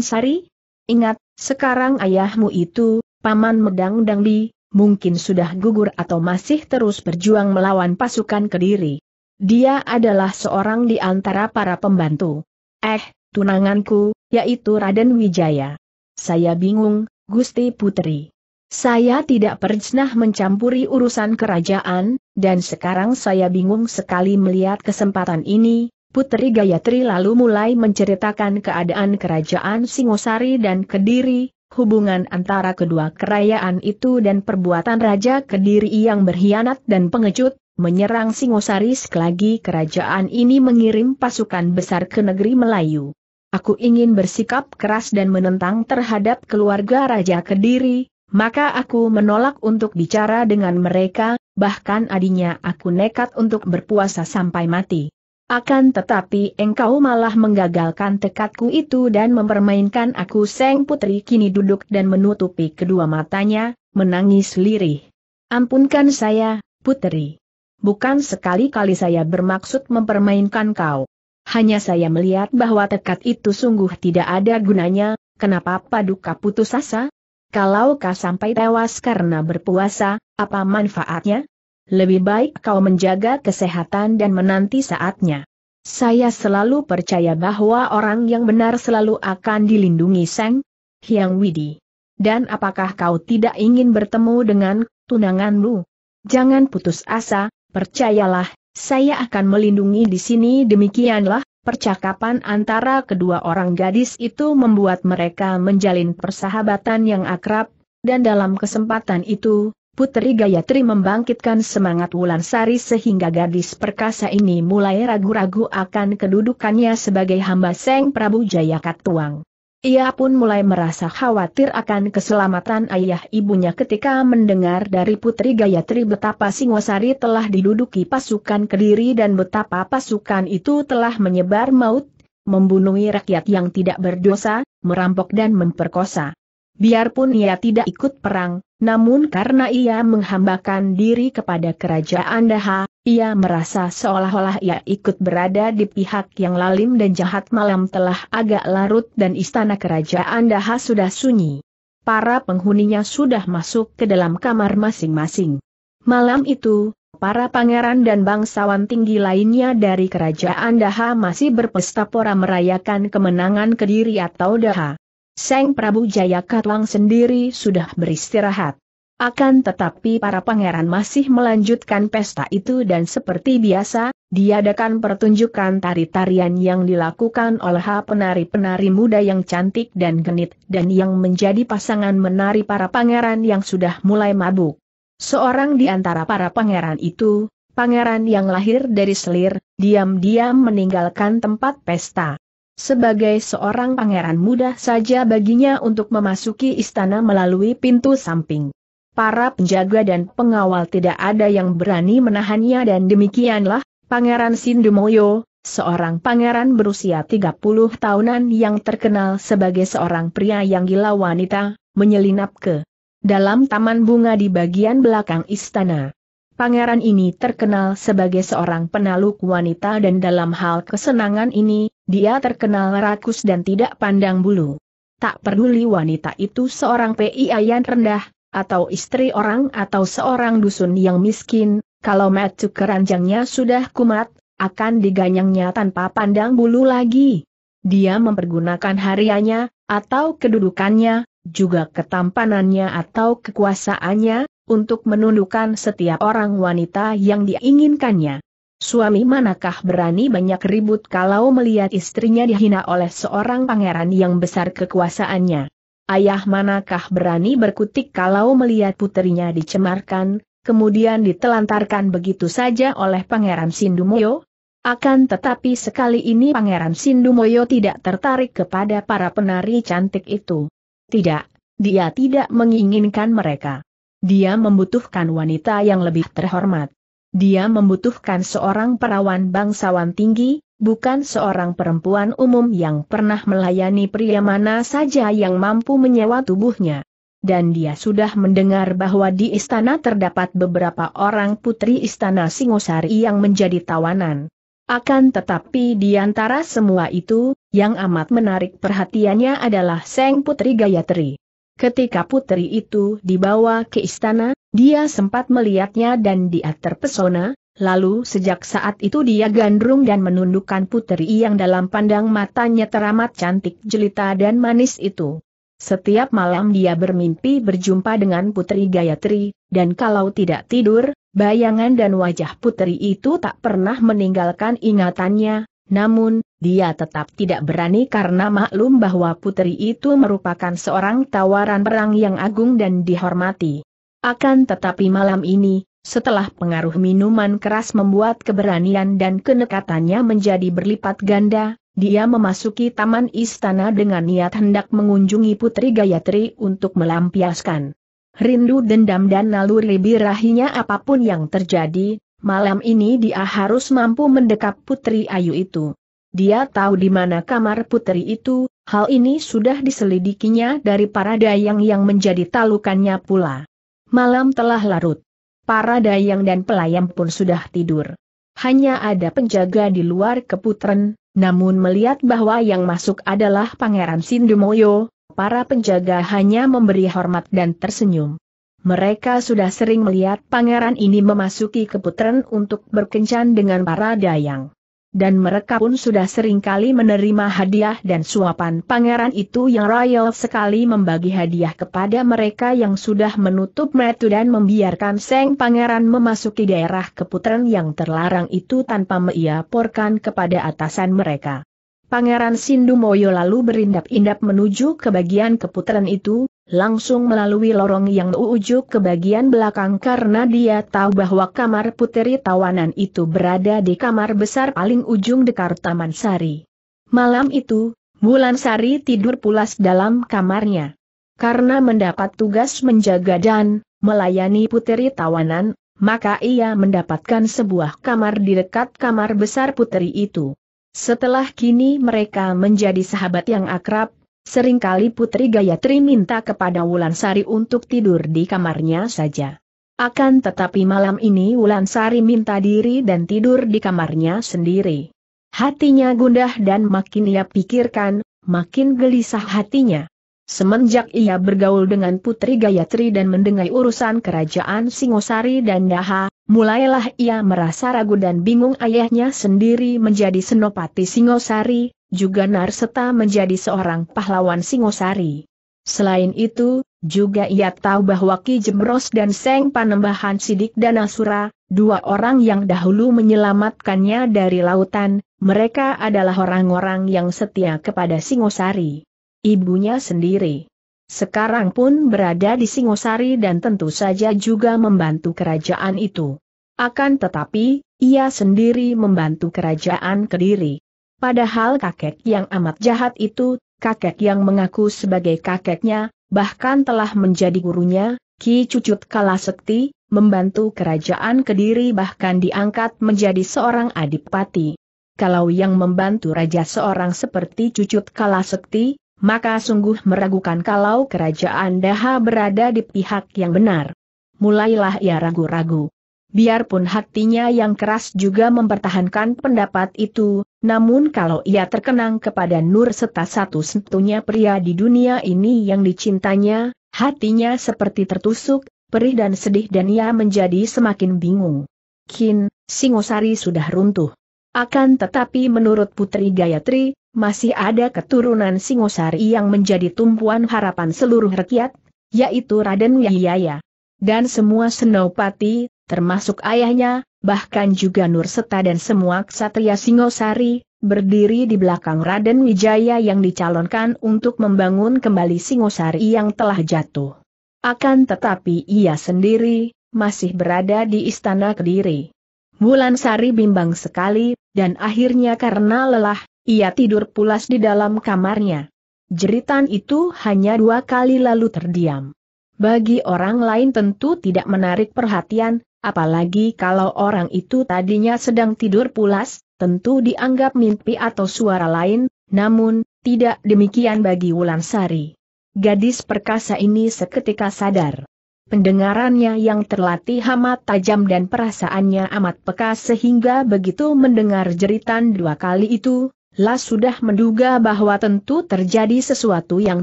Sari? Ingat, sekarang ayahmu itu, Paman Medang Dangdi, mungkin sudah gugur atau masih terus berjuang melawan pasukan Kediri. Dia adalah seorang di antara para pembantu. Eh, tunanganku, yaitu Raden Wijaya. Saya bingung, Gusti Putri. Saya tidak pernah mencampuri urusan kerajaan, dan sekarang saya bingung sekali melihat kesempatan ini. Putri Gayatri lalu mulai menceritakan keadaan kerajaan Singosari dan Kediri, hubungan antara kedua kerajaan itu dan perbuatan Raja Kediri yang berkhianat dan pengecut, menyerang Singosari sekali kerajaan ini mengirim pasukan besar ke negeri Melayu. Aku ingin bersikap keras dan menentang terhadap keluarga Raja Kediri, maka aku menolak untuk bicara dengan mereka, bahkan adinya aku nekat untuk berpuasa sampai mati. Akan tetapi engkau malah menggagalkan tekadku itu dan mempermainkan aku Seng Putri kini duduk dan menutupi kedua matanya, menangis lirih. Ampunkan saya, Putri. Bukan sekali-kali saya bermaksud mempermainkan kau. Hanya saya melihat bahwa tekad itu sungguh tidak ada gunanya, kenapa paduka putus asa? Kalau kau sampai tewas karena berpuasa, apa manfaatnya? Lebih baik kau menjaga kesehatan dan menanti saatnya. Saya selalu percaya bahwa orang yang benar selalu akan dilindungi Seng Hyang Widi. Dan apakah kau tidak ingin bertemu dengan tunanganmu? Jangan putus asa, percayalah, saya akan melindungi di sini demikianlah, percakapan antara kedua orang gadis itu membuat mereka menjalin persahabatan yang akrab, dan dalam kesempatan itu, Putri Gayatri membangkitkan semangat Wulan Sari sehingga gadis perkasa ini mulai ragu-ragu akan kedudukannya sebagai hamba Seng Prabu Jayakatuang. Ia pun mulai merasa khawatir akan keselamatan ayah ibunya ketika mendengar dari Putri Gayatri betapa Singosari telah diduduki pasukan Kediri dan betapa pasukan itu telah menyebar maut, membunuh rakyat yang tidak berdosa, merampok dan memperkosa. Biarpun ia tidak ikut perang, namun karena ia menghambakan diri kepada kerajaan Daha, ia merasa seolah-olah ia ikut berada di pihak yang lalim dan jahat malam telah agak larut dan istana kerajaan Daha sudah sunyi. Para penghuninya sudah masuk ke dalam kamar masing-masing. Malam itu, para pangeran dan bangsawan tinggi lainnya dari kerajaan Daha masih berpesta pora merayakan kemenangan Kediri atau Daha. Seng Prabu Jayakatwang sendiri sudah beristirahat. Akan tetapi para pangeran masih melanjutkan pesta itu dan seperti biasa, diadakan pertunjukan tari-tarian yang dilakukan oleh penari-penari muda yang cantik dan genit dan yang menjadi pasangan menari para pangeran yang sudah mulai mabuk. Seorang di antara para pangeran itu, pangeran yang lahir dari selir, diam-diam meninggalkan tempat pesta. Sebagai seorang pangeran mudah saja baginya untuk memasuki istana melalui pintu samping. Para penjaga dan pengawal tidak ada yang berani menahannya dan demikianlah, Pangeran Sindumoyo, seorang pangeran berusia 30 tahunan yang terkenal sebagai seorang pria yang gila wanita, menyelinap ke dalam taman bunga di bagian belakang istana. Pangeran ini terkenal sebagai seorang penaluk wanita dan dalam hal kesenangan ini, dia terkenal rakus dan tidak pandang bulu. Tak peduli wanita itu seorang PIA yang rendah, atau istri orang atau seorang dusun yang miskin, kalau matu keranjangnya sudah kumat, akan diganyangnya tanpa pandang bulu lagi. Dia mempergunakan harianya, atau kedudukannya, juga ketampanannya atau kekuasaannya, untuk menundukkan setiap orang wanita yang diinginkannya. Suami manakah berani banyak ribut kalau melihat istrinya dihina oleh seorang pangeran yang besar kekuasaannya? Ayah manakah berani berkutik kalau melihat puterinya dicemarkan, kemudian ditelantarkan begitu saja oleh Pangeran Sindumoyo? Akan tetapi sekali ini Pangeran Sindumoyo tidak tertarik kepada para penari cantik itu. Tidak, dia tidak menginginkan mereka. Dia membutuhkan wanita yang lebih terhormat. Dia membutuhkan seorang perawan bangsawan tinggi, bukan seorang perempuan umum yang pernah melayani pria mana saja yang mampu menyewa tubuhnya. Dan dia sudah mendengar bahwa di istana terdapat beberapa orang putri istana Singosari yang menjadi tawanan. Akan tetapi di antara semua itu, yang amat menarik perhatiannya adalah Seng Putri Gayatri. Ketika putri itu dibawa ke istana, dia sempat melihatnya dan dia terpesona, lalu sejak saat itu dia gandrung dan menundukkan putri yang dalam pandang matanya teramat cantik jelita dan manis itu. Setiap malam dia bermimpi berjumpa dengan Putri Gayatri, dan kalau tidak tidur, bayangan dan wajah putri itu tak pernah meninggalkan ingatannya, namun, dia tetap tidak berani karena maklum bahwa putri itu merupakan seorang tawaran perang yang agung dan dihormati. Akan tetapi malam ini, setelah pengaruh minuman keras membuat keberanian dan kenekatannya menjadi berlipat ganda, dia memasuki taman istana dengan niat hendak mengunjungi Putri Gayatri untuk melampiaskan rindu dendam dan naluri birahinya apa pun yang terjadi, Malam ini dia harus mampu mendekap Putri Ayu itu. Dia tahu di mana kamar putri itu, hal ini sudah diselidikinya dari para dayang yang menjadi talukannya pula. Malam telah larut. Para dayang dan pelayan pun sudah tidur. Hanya ada penjaga di luar keputren, namun melihat bahwa yang masuk adalah Pangeran Sindumoyo, para penjaga hanya memberi hormat dan tersenyum. Mereka sudah sering melihat pangeran ini memasuki keputren untuk berkencan dengan para dayang. Dan mereka pun sudah sering kali menerima hadiah dan suapan pangeran itu yang royal sekali membagi hadiah kepada mereka yang sudah menutup metu dan membiarkan seng pangeran memasuki daerah keputren yang terlarang itu tanpa meiaporkan kepada atasan mereka. Pangeran Sindumoyo lalu berindap-indap menuju ke bagian keputaran itu, langsung melalui lorong yang ujuk ke bagian belakang karena dia tahu bahwa kamar puteri tawanan itu berada di kamar besar paling ujung dekar Taman Sari. Malam itu, Bulan Sari tidur pulas dalam kamarnya. Karena mendapat tugas menjaga dan melayani puteri tawanan, maka ia mendapatkan sebuah kamar di dekat kamar besar puteri itu. Setelah kini mereka menjadi sahabat yang akrab, sering kali Putri Gayatri minta kepada Wulansari untuk tidur di kamarnya saja. Akan tetapi malam ini Wulansari minta diri dan tidur di kamarnya sendiri. Hatinya gundah dan makin ia pikirkan, makin gelisah hatinya. Semenjak ia bergaul dengan Putri Gayatri dan mendengai urusan kerajaan Singosari dan Daha, mulailah ia merasa ragu dan bingung ayahnya sendiri menjadi senopati Singosari, juga Narseta menjadi seorang pahlawan Singosari. Selain itu, juga ia tahu bahwa Ki Jemros dan Seng Panembahan Sidik dan Asura, dua orang yang dahulu menyelamatkannya dari lautan, mereka adalah orang-orang yang setia kepada Singosari ibunya sendiri. Sekarang pun berada di Singosari dan tentu saja juga membantu kerajaan itu. Akan tetapi, ia sendiri membantu kerajaan Kediri. Padahal kakek yang amat jahat itu, kakek yang mengaku sebagai kakeknya, bahkan telah menjadi gurunya, Ki Cucut Kalasekti, membantu kerajaan Kediri bahkan diangkat menjadi seorang adipati. kalau yang membantu raja seorang seperti Cucut Kala Sekti, maka sungguh meragukan kalau kerajaan Daha berada di pihak yang benar. Mulailah ia ragu-ragu. Biarpun hatinya yang keras juga mempertahankan pendapat itu, namun kalau ia terkenang kepada Nur serta satu-satunya pria di dunia ini yang dicintanya, hatinya seperti tertusuk, perih dan sedih dan ia menjadi semakin bingung. Kin, Singosari sudah runtuh. Akan tetapi menurut Putri Gayatri, masih ada keturunan Singosari yang menjadi tumpuan harapan seluruh rakyat, yaitu Raden Wiyaya. Dan semua senopati, termasuk ayahnya, bahkan juga Nurseta dan semua ksatria Singosari, berdiri di belakang Raden Wijaya yang dicalonkan untuk membangun kembali Singosari yang telah jatuh. Akan tetapi ia sendiri, masih berada di istana Kediri. Wulan Sari bimbang sekali, dan akhirnya karena lelah, ia tidur pulas di dalam kamarnya. Jeritan itu hanya dua kali lalu terdiam. Bagi orang lain tentu tidak menarik perhatian, apalagi kalau orang itu tadinya sedang tidur pulas, tentu dianggap mimpi atau suara lain, namun, tidak demikian bagi Wulan Sari. Gadis perkasa ini seketika sadar. Pendengarannya yang terlatih amat tajam dan perasaannya amat peka sehingga begitu mendengar jeritan dua kali itu, lah sudah menduga bahwa tentu terjadi sesuatu yang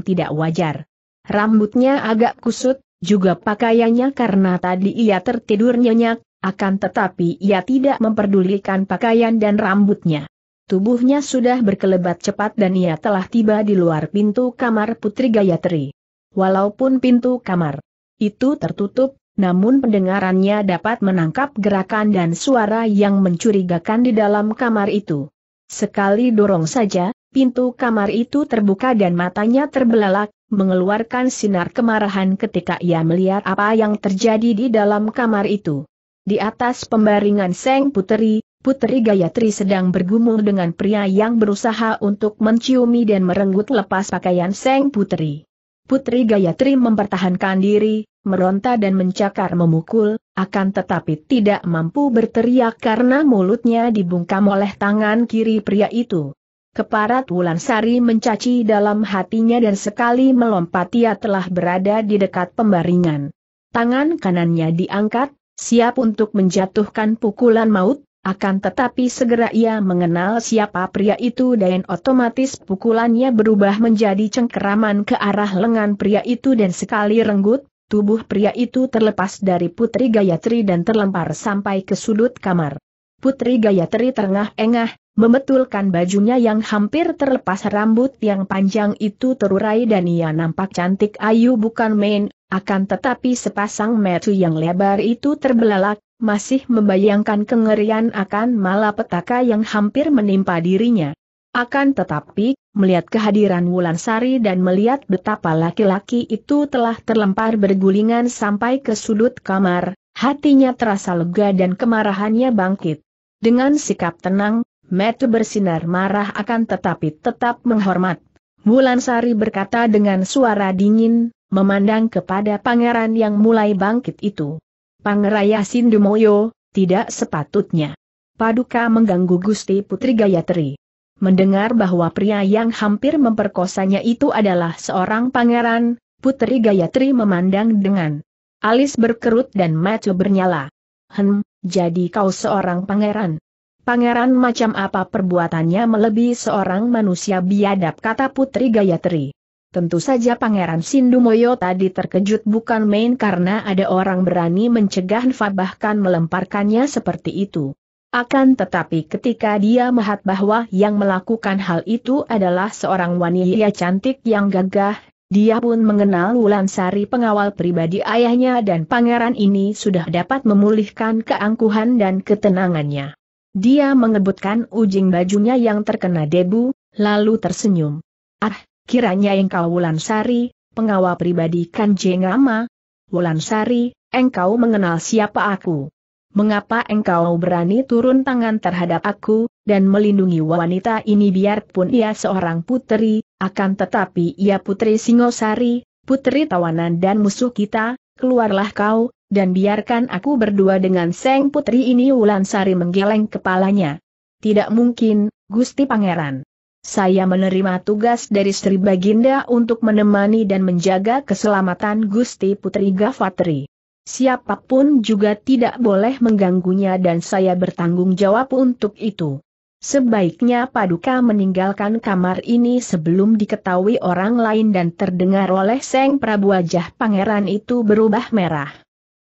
tidak wajar. Rambutnya agak kusut, juga pakaiannya karena tadi ia tertidur nyenyak, akan tetapi ia tidak memperdulikan pakaian dan rambutnya. Tubuhnya sudah berkelebat cepat dan ia telah tiba di luar pintu kamar Putri Gayatri. Walaupun pintu kamar itu tertutup, namun pendengarannya dapat menangkap gerakan dan suara yang mencurigakan di dalam kamar itu. Sekali dorong saja, pintu kamar itu terbuka dan matanya terbelalak, mengeluarkan sinar kemarahan ketika ia melihat apa yang terjadi di dalam kamar itu. Di atas pembaringan Seng Puteri, Putri Gayatri sedang bergumul dengan pria yang berusaha untuk menciumi dan merenggut lepas pakaian Seng Putri. Putri Gayatri mempertahankan diri, meronta dan mencakar memukul, akan tetapi tidak mampu berteriak karena mulutnya dibungkam oleh tangan kiri pria itu. Keparat Wulan Sari mencaci dalam hatinya dan sekali melompat ia telah berada di dekat pembaringan. Tangan kanannya diangkat, siap untuk menjatuhkan pukulan maut, akan tetapi segera ia mengenal siapa pria itu dan otomatis pukulannya berubah menjadi cengkeraman ke arah lengan pria itu dan sekali renggut, tubuh pria itu terlepas dari Putri Gayatri dan terlempar sampai ke sudut kamar. Putri Gayatri terengah-engah, Membetulkan bajunya yang hampir terlepas rambut yang panjang itu terurai dan ia nampak cantik ayu bukan main, akan tetapi sepasang mata yang lebar itu terbelalak, masih membayangkan kengerian akan malapetaka yang hampir menimpa dirinya. Akan tetapi, melihat kehadiran Wulan Sari dan melihat betapa laki-laki itu telah terlempar bergulingan sampai ke sudut kamar, hatinya terasa lega dan kemarahannya bangkit. Dengan sikap tenang, Metu bersinar marah akan tetapi tetap menghormat. Wulan Sari berkata dengan suara dingin, memandang kepada pangeran yang mulai bangkit itu. Pangeraya Sindumoyo, tidak sepatutnya. Paduka mengganggu Gusti Putri Gayatri. Mendengar bahwa pria yang hampir memperkosanya itu adalah seorang pangeran, Putri Gayatri memandang dengan alis berkerut dan mata bernyala. Hem, jadi kau seorang pangeran. Pangeran macam apa perbuatannya melebihi seorang manusia biadab kata Putri Gayatri. Tentu saja Pangeran Sindumoyo tadi terkejut bukan main karena ada orang berani mencegah Nfa bahkan melemparkannya seperti itu. Akan tetapi ketika dia melihat bahwa yang melakukan hal itu adalah seorang wanita cantik yang gagah, dia pun mengenal Wulan Sari pengawal pribadi ayahnya dan pangeran ini sudah dapat memulihkan keangkuhan dan ketenangannya. Dia mengebutkan ujung bajunya yang terkena debu, lalu tersenyum. Ah, kiranya engkau Wulan Sari, pengawal pribadi Kanjeng Rama. Wulan Sari, engkau mengenal siapa aku. Mengapa engkau berani turun tangan terhadap aku, dan melindungi wanita ini biarpun ia seorang putri, akan tetapi ia putri Singosari, putri tawanan dan musuh kita, keluarlah kau, dan biarkan aku berdua dengan Seng Putri ini Wulan Sari menggeleng kepalanya. Tidak mungkin, Gusti Pangeran. Saya menerima tugas dari Sri Baginda untuk menemani dan menjaga keselamatan Gusti Putri Gavatri. Siapa pun juga tidak boleh mengganggunya dan saya bertanggung jawab untuk itu. Sebaiknya Paduka meninggalkan kamar ini sebelum diketahui orang lain dan terdengar oleh Seng Prabu wajah pangeran itu berubah merah.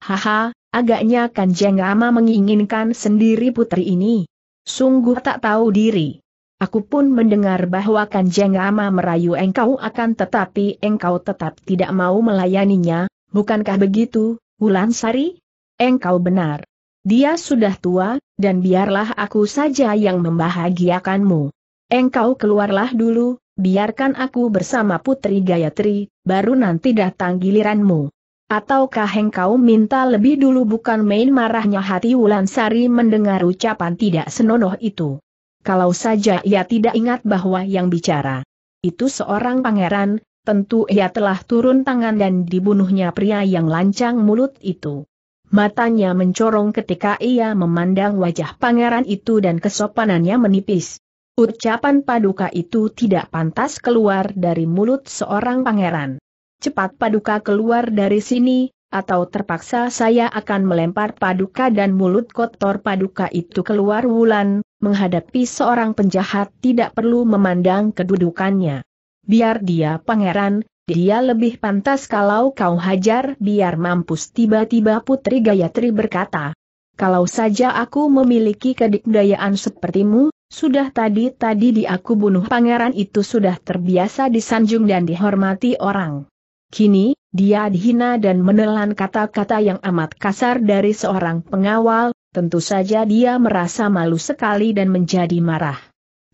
Haha, agaknya Kanjeng Rama menginginkan sendiri putri ini. Sungguh tak tahu diri. Aku pun mendengar bahwa Kanjeng Rama merayu engkau akan tetapi engkau tetap tidak mau melayaninya, bukankah begitu, Sari? Engkau benar. Dia sudah tua, dan biarlah aku saja yang membahagiakanmu. Engkau keluarlah dulu, biarkan aku bersama Putri Gayatri, baru nanti datang giliranmu. Ataukah engkau minta lebih dulu bukan main marahnya hati Wulan Sari mendengar ucapan tidak senonoh itu. Kalau saja ia tidak ingat bahwa yang bicara itu seorang pangeran, tentu ia telah turun tangan dan dibunuhnya pria yang lancang mulut itu. Matanya mencorong ketika ia memandang wajah pangeran itu dan kesopanannya menipis. Ucapan paduka itu tidak pantas keluar dari mulut seorang pangeran cepat paduka keluar dari sini, atau terpaksa saya akan melempar paduka dan mulut kotor paduka itu keluar wulan, menghadapi seorang penjahat tidak perlu memandang kedudukannya. Biar dia pangeran, dia lebih pantas kalau kau hajar biar mampus tiba-tiba Putri Gayatri berkata. Kalau saja aku memiliki kedikdayaan sepertimu, sudah tadi-tadi di aku bunuh pangeran itu sudah terbiasa disanjung dan dihormati orang. Kini, dia dihina dan menelan kata-kata yang amat kasar dari seorang pengawal, tentu saja dia merasa malu sekali dan menjadi marah.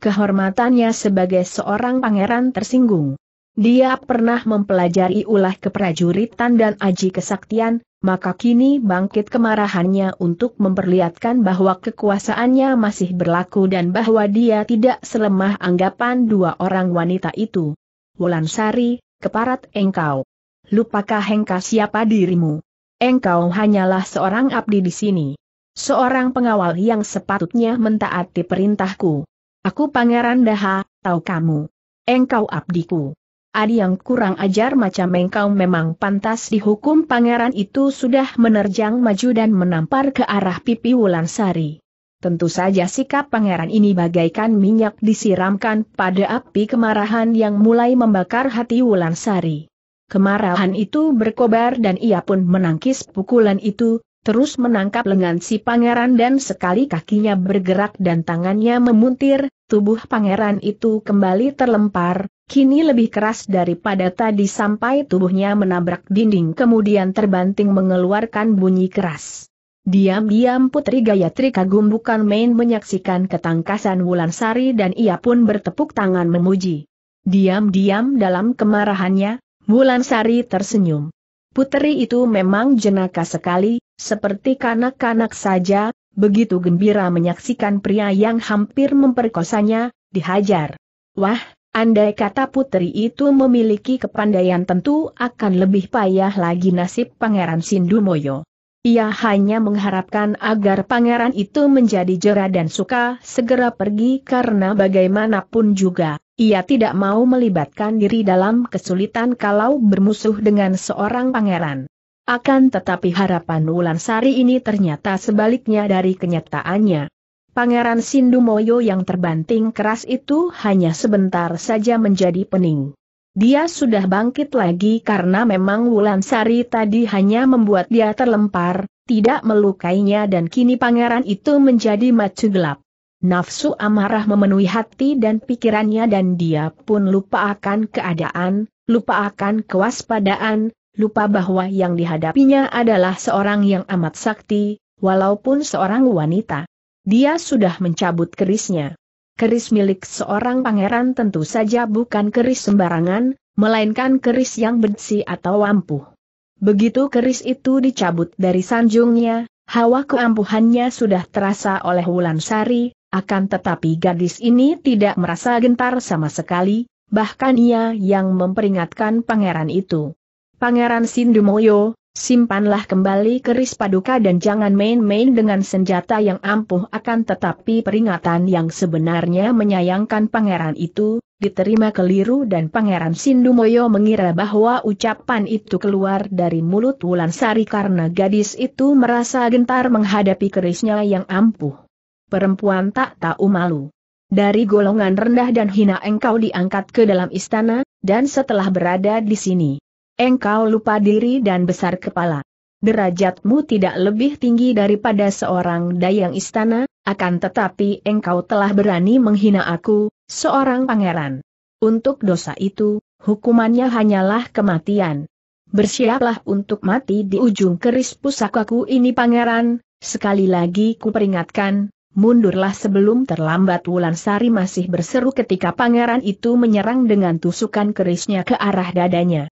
Kehormatannya sebagai seorang pangeran tersinggung. Dia pernah mempelajari ulah keprajuritan dan aji kesaktian, maka kini bangkit kemarahannya untuk memperlihatkan bahwa kekuasaannya masih berlaku dan bahwa dia tidak selemah anggapan dua orang wanita itu. Wulan Sari, keparat engkau. Lupakah engkau siapa dirimu? Engkau hanyalah seorang abdi di sini. Seorang pengawal yang sepatutnya mentaati perintahku. Aku Pangeran Daha, tahu kamu. Engkau abdiku. Adi yang kurang ajar macam engkau memang pantas dihukum pangeran itu sudah menerjang maju dan menampar ke arah pipi Wulan Sari. Tentu saja sikap pangeran ini bagaikan minyak disiramkan pada api kemarahan yang mulai membakar hati Wulan Sari. Kemarahan itu berkobar dan ia pun menangkis pukulan itu, terus menangkap lengan si pangeran dan sekali kakinya bergerak dan tangannya memuntir, tubuh pangeran itu kembali terlempar, kini lebih keras daripada tadi sampai tubuhnya menabrak dinding kemudian terbanting mengeluarkan bunyi keras. Diam-diam Putri Gayatri kagum bukan main menyaksikan ketangkasan Wulan Sari dan ia pun bertepuk tangan memuji. Diam-diam dalam kemarahannya, Wulan Sari tersenyum. Putri itu memang jenaka sekali, seperti kanak-kanak saja, begitu gembira menyaksikan pria yang hampir memperkosanya, dihajar. Wah, andai kata putri itu memiliki kepandaian tentu akan lebih payah lagi nasib Pangeran Sindumoyo. Ia hanya mengharapkan agar pangeran itu menjadi jera dan suka segera pergi karena bagaimanapun juga, ia tidak mau melibatkan diri dalam kesulitan kalau bermusuh dengan seorang pangeran. Akan tetapi harapan Wulan Sari ini ternyata sebaliknya dari kenyataannya. Pangeran Sindumoyo yang terbanting keras itu hanya sebentar saja menjadi pening. Dia sudah bangkit lagi karena memang Wulan Sari tadi hanya membuat dia terlempar, tidak melukainya dan kini pangeran itu menjadi macu gelap. Nafsu amarah memenuhi hati dan pikirannya dan dia pun lupa akan keadaan, lupa akan kewaspadaan, lupa bahwa yang dihadapinya adalah seorang yang amat sakti, walaupun seorang wanita. Dia sudah mencabut kerisnya keris milik seorang pangeran tentu saja bukan keris sembarangan, melainkan keris yang bersih atau ampuh. Begitu keris itu dicabut dari sanjungnya, hawa keampuhannya sudah terasa oleh Wulan Sari, akan tetapi gadis ini tidak merasa gentar sama sekali, bahkan ia yang memperingatkan pangeran itu. Pangeran Sindumoyo, simpanlah kembali keris paduka dan jangan main-main dengan senjata yang ampuh akan tetapi peringatan yang sebenarnya menyayangkan pangeran itu, diterima keliru dan pangeran Sindumoyo mengira bahwa ucapan itu keluar dari mulut Wulan Sari karena gadis itu merasa gentar menghadapi kerisnya yang ampuh. Perempuan tak tahu malu. Dari golongan rendah dan hina engkau diangkat ke dalam istana, dan setelah berada di sini, engkau lupa diri dan besar kepala. Derajatmu tidak lebih tinggi daripada seorang dayang istana, akan tetapi engkau telah berani menghina aku, seorang pangeran. Untuk dosa itu, hukumannya hanyalah kematian. Bersiaplah untuk mati di ujung keris pusakaku ini pangeran, sekali lagi kuperingatkan, mundurlah sebelum terlambat Wulan Sari masih berseru ketika pangeran itu menyerang dengan tusukan kerisnya ke arah dadanya.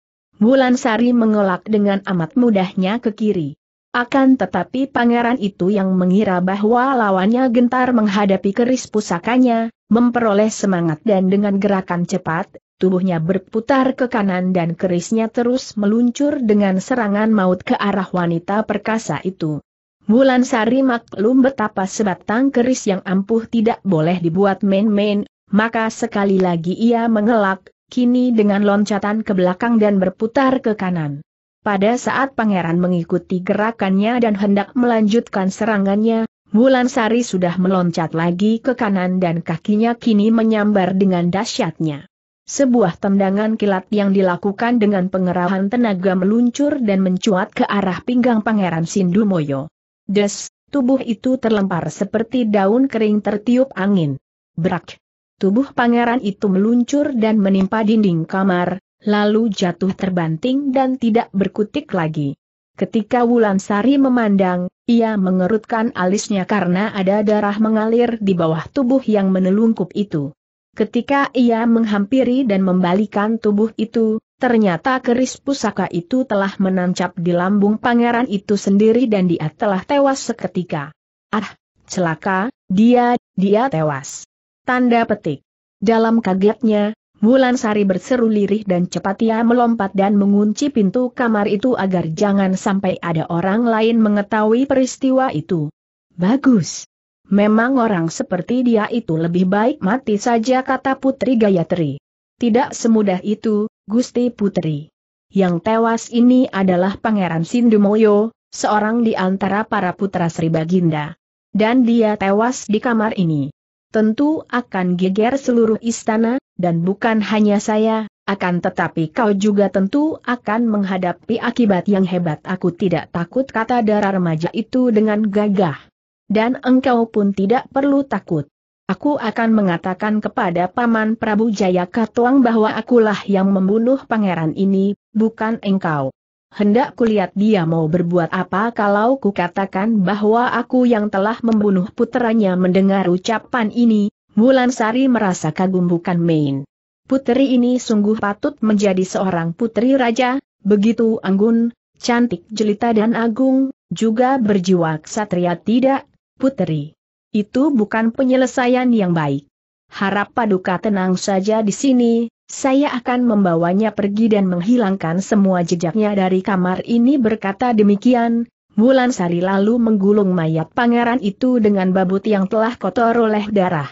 Wulan Sari mengelak dengan amat mudahnya ke kiri. Akan tetapi pangeran itu yang mengira bahwa lawannya gentar menghadapi keris pusakanya, memperoleh semangat dan dengan gerakan cepat, tubuhnya berputar ke kanan dan kerisnya terus meluncur dengan serangan maut ke arah wanita perkasa itu. Wulan Sari maklum betapa sebatang keris yang ampuh tidak boleh dibuat main-main, maka sekali lagi ia mengelak, kini dengan loncatan ke belakang dan berputar ke kanan. Pada saat pangeran mengikuti gerakannya dan hendak melanjutkan serangannya, Wulan Sari sudah meloncat lagi ke kanan dan kakinya kini menyambar dengan dahsyatnya. Sebuah tendangan kilat yang dilakukan dengan pengerahan tenaga meluncur dan mencuat ke arah pinggang Pangeran Sindumoyo. Des, tubuh itu terlempar seperti daun kering tertiup angin. Brak! Tubuh pangeran itu meluncur dan menimpa dinding kamar, lalu jatuh terbanting dan tidak berkutik lagi. Ketika Wulan Sari memandang, ia mengerutkan alisnya karena ada darah mengalir di bawah tubuh yang menelungkup itu. Ketika ia menghampiri dan membalikan tubuh itu, ternyata keris pusaka itu telah menancap di lambung pangeran itu sendiri dan dia telah tewas seketika. Ah, celaka, dia, dia tewas. Tanda petik. Dalam kagetnya, Wulan Sari berseru lirih dan cepat ia melompat dan mengunci pintu kamar itu agar jangan sampai ada orang lain mengetahui peristiwa itu. Bagus. Memang orang seperti dia itu lebih baik mati saja kata Putri Gayatri. Tidak semudah itu, Gusti Putri. Yang tewas ini adalah Pangeran Sindumoyo, seorang di antara para putra Sri Baginda. Dan dia tewas di kamar ini tentu akan geger seluruh istana, dan bukan hanya saya, akan tetapi kau juga tentu akan menghadapi akibat yang hebat. Aku tidak takut kata darah remaja itu dengan gagah. Dan engkau pun tidak perlu takut. Aku akan mengatakan kepada Paman Prabu Jaya Katuang bahwa akulah yang membunuh pangeran ini, bukan engkau. Hendak kulihat dia mau berbuat apa kalau kukatakan bahwa aku yang telah membunuh puteranya mendengar ucapan ini, Wulan Sari merasa kagum bukan main. Putri ini sungguh patut menjadi seorang putri raja, begitu anggun, cantik jelita dan agung, juga berjiwa ksatria tidak, putri. Itu bukan penyelesaian yang baik. Harap paduka tenang saja di sini, saya akan membawanya pergi dan menghilangkan semua jejaknya dari kamar ini berkata demikian, Wulan Sari lalu menggulung mayat pangeran itu dengan babut yang telah kotor oleh darah.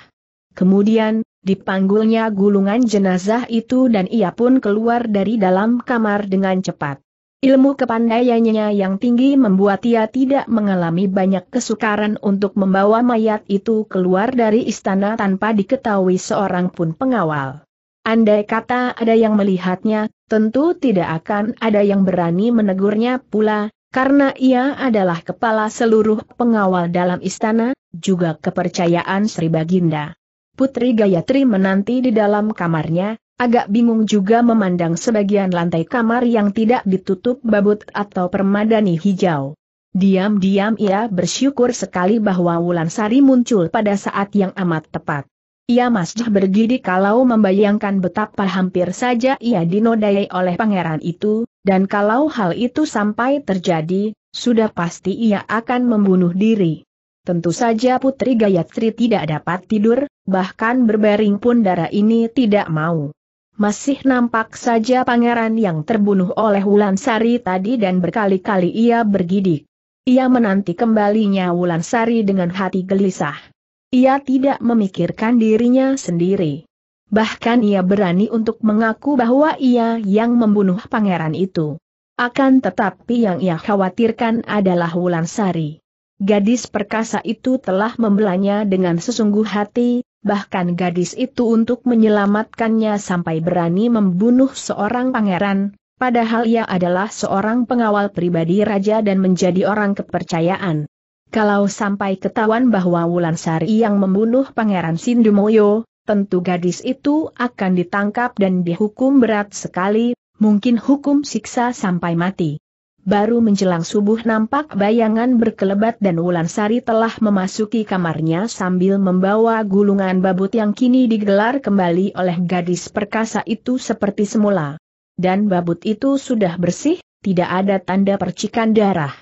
Kemudian, dipanggulnya gulungan jenazah itu dan ia pun keluar dari dalam kamar dengan cepat. Ilmu kepandaiannya yang tinggi membuat ia tidak mengalami banyak kesukaran untuk membawa mayat itu keluar dari istana tanpa diketahui seorang pun pengawal. Andai kata ada yang melihatnya, tentu tidak akan ada yang berani menegurnya pula, karena ia adalah kepala seluruh pengawal dalam istana, juga kepercayaan Sri Baginda. Putri Gayatri menanti di dalam kamarnya, agak bingung juga memandang sebagian lantai kamar yang tidak ditutup babut atau permadani hijau. Diam-diam ia bersyukur sekali bahwa Wulan Sari muncul pada saat yang amat tepat. Ia masih bergidi kalau membayangkan betapa hampir saja ia dinodai oleh pangeran itu, dan kalau hal itu sampai terjadi, sudah pasti ia akan membunuh diri. Tentu saja Putri Gayatri tidak dapat tidur, bahkan berbaring pun darah ini tidak mau. masih nampak saja pangeran yang terbunuh oleh Wulan Sari tadi dan berkali-kali ia bergidik. Ia menanti kembalinya Wulan Sari dengan hati gelisah. Ia tidak memikirkan dirinya sendiri. Bahkan ia berani untuk mengaku bahwa ia yang membunuh pangeran itu. Akan tetapi yang ia khawatirkan adalah Wulan Sari. Gadis perkasa itu telah membelanya dengan sesungguh hati, bahkan gadis itu untuk menyelamatkannya sampai berani membunuh seorang pangeran, padahal ia adalah seorang pengawal pribadi raja dan menjadi orang kepercayaan. Kalau sampai ketahuan bahwa Wulan Sari yang membunuh pangeran Sindumoyo, tentu gadis itu akan ditangkap dan dihukum berat sekali, mungkin hukum siksa sampai mati. Baru menjelang subuh nampak bayangan berkelebat dan Wulan Sari telah memasuki kamarnya sambil membawa gulungan babut yang kini digelar kembali oleh gadis perkasa itu seperti semula. Dan babut itu sudah bersih, tidak ada tanda percikan darah.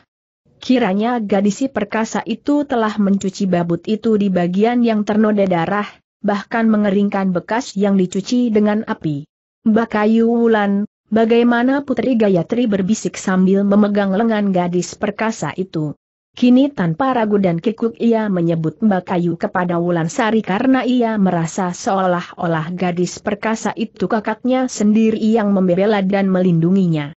Kiranya gadis perkasa itu telah mencuci babut itu di bagian yang ternoda darah, bahkan mengeringkan bekas yang dicuci dengan api. Mbak Kayu Wulan, Bagaimana Putri Gayatri berbisik sambil memegang lengan gadis perkasa itu. Kini tanpa ragu dan kikuk ia menyebut Mbak kepada Wulan Sari karena ia merasa seolah-olah gadis perkasa itu kakaknya sendiri yang membela dan melindunginya.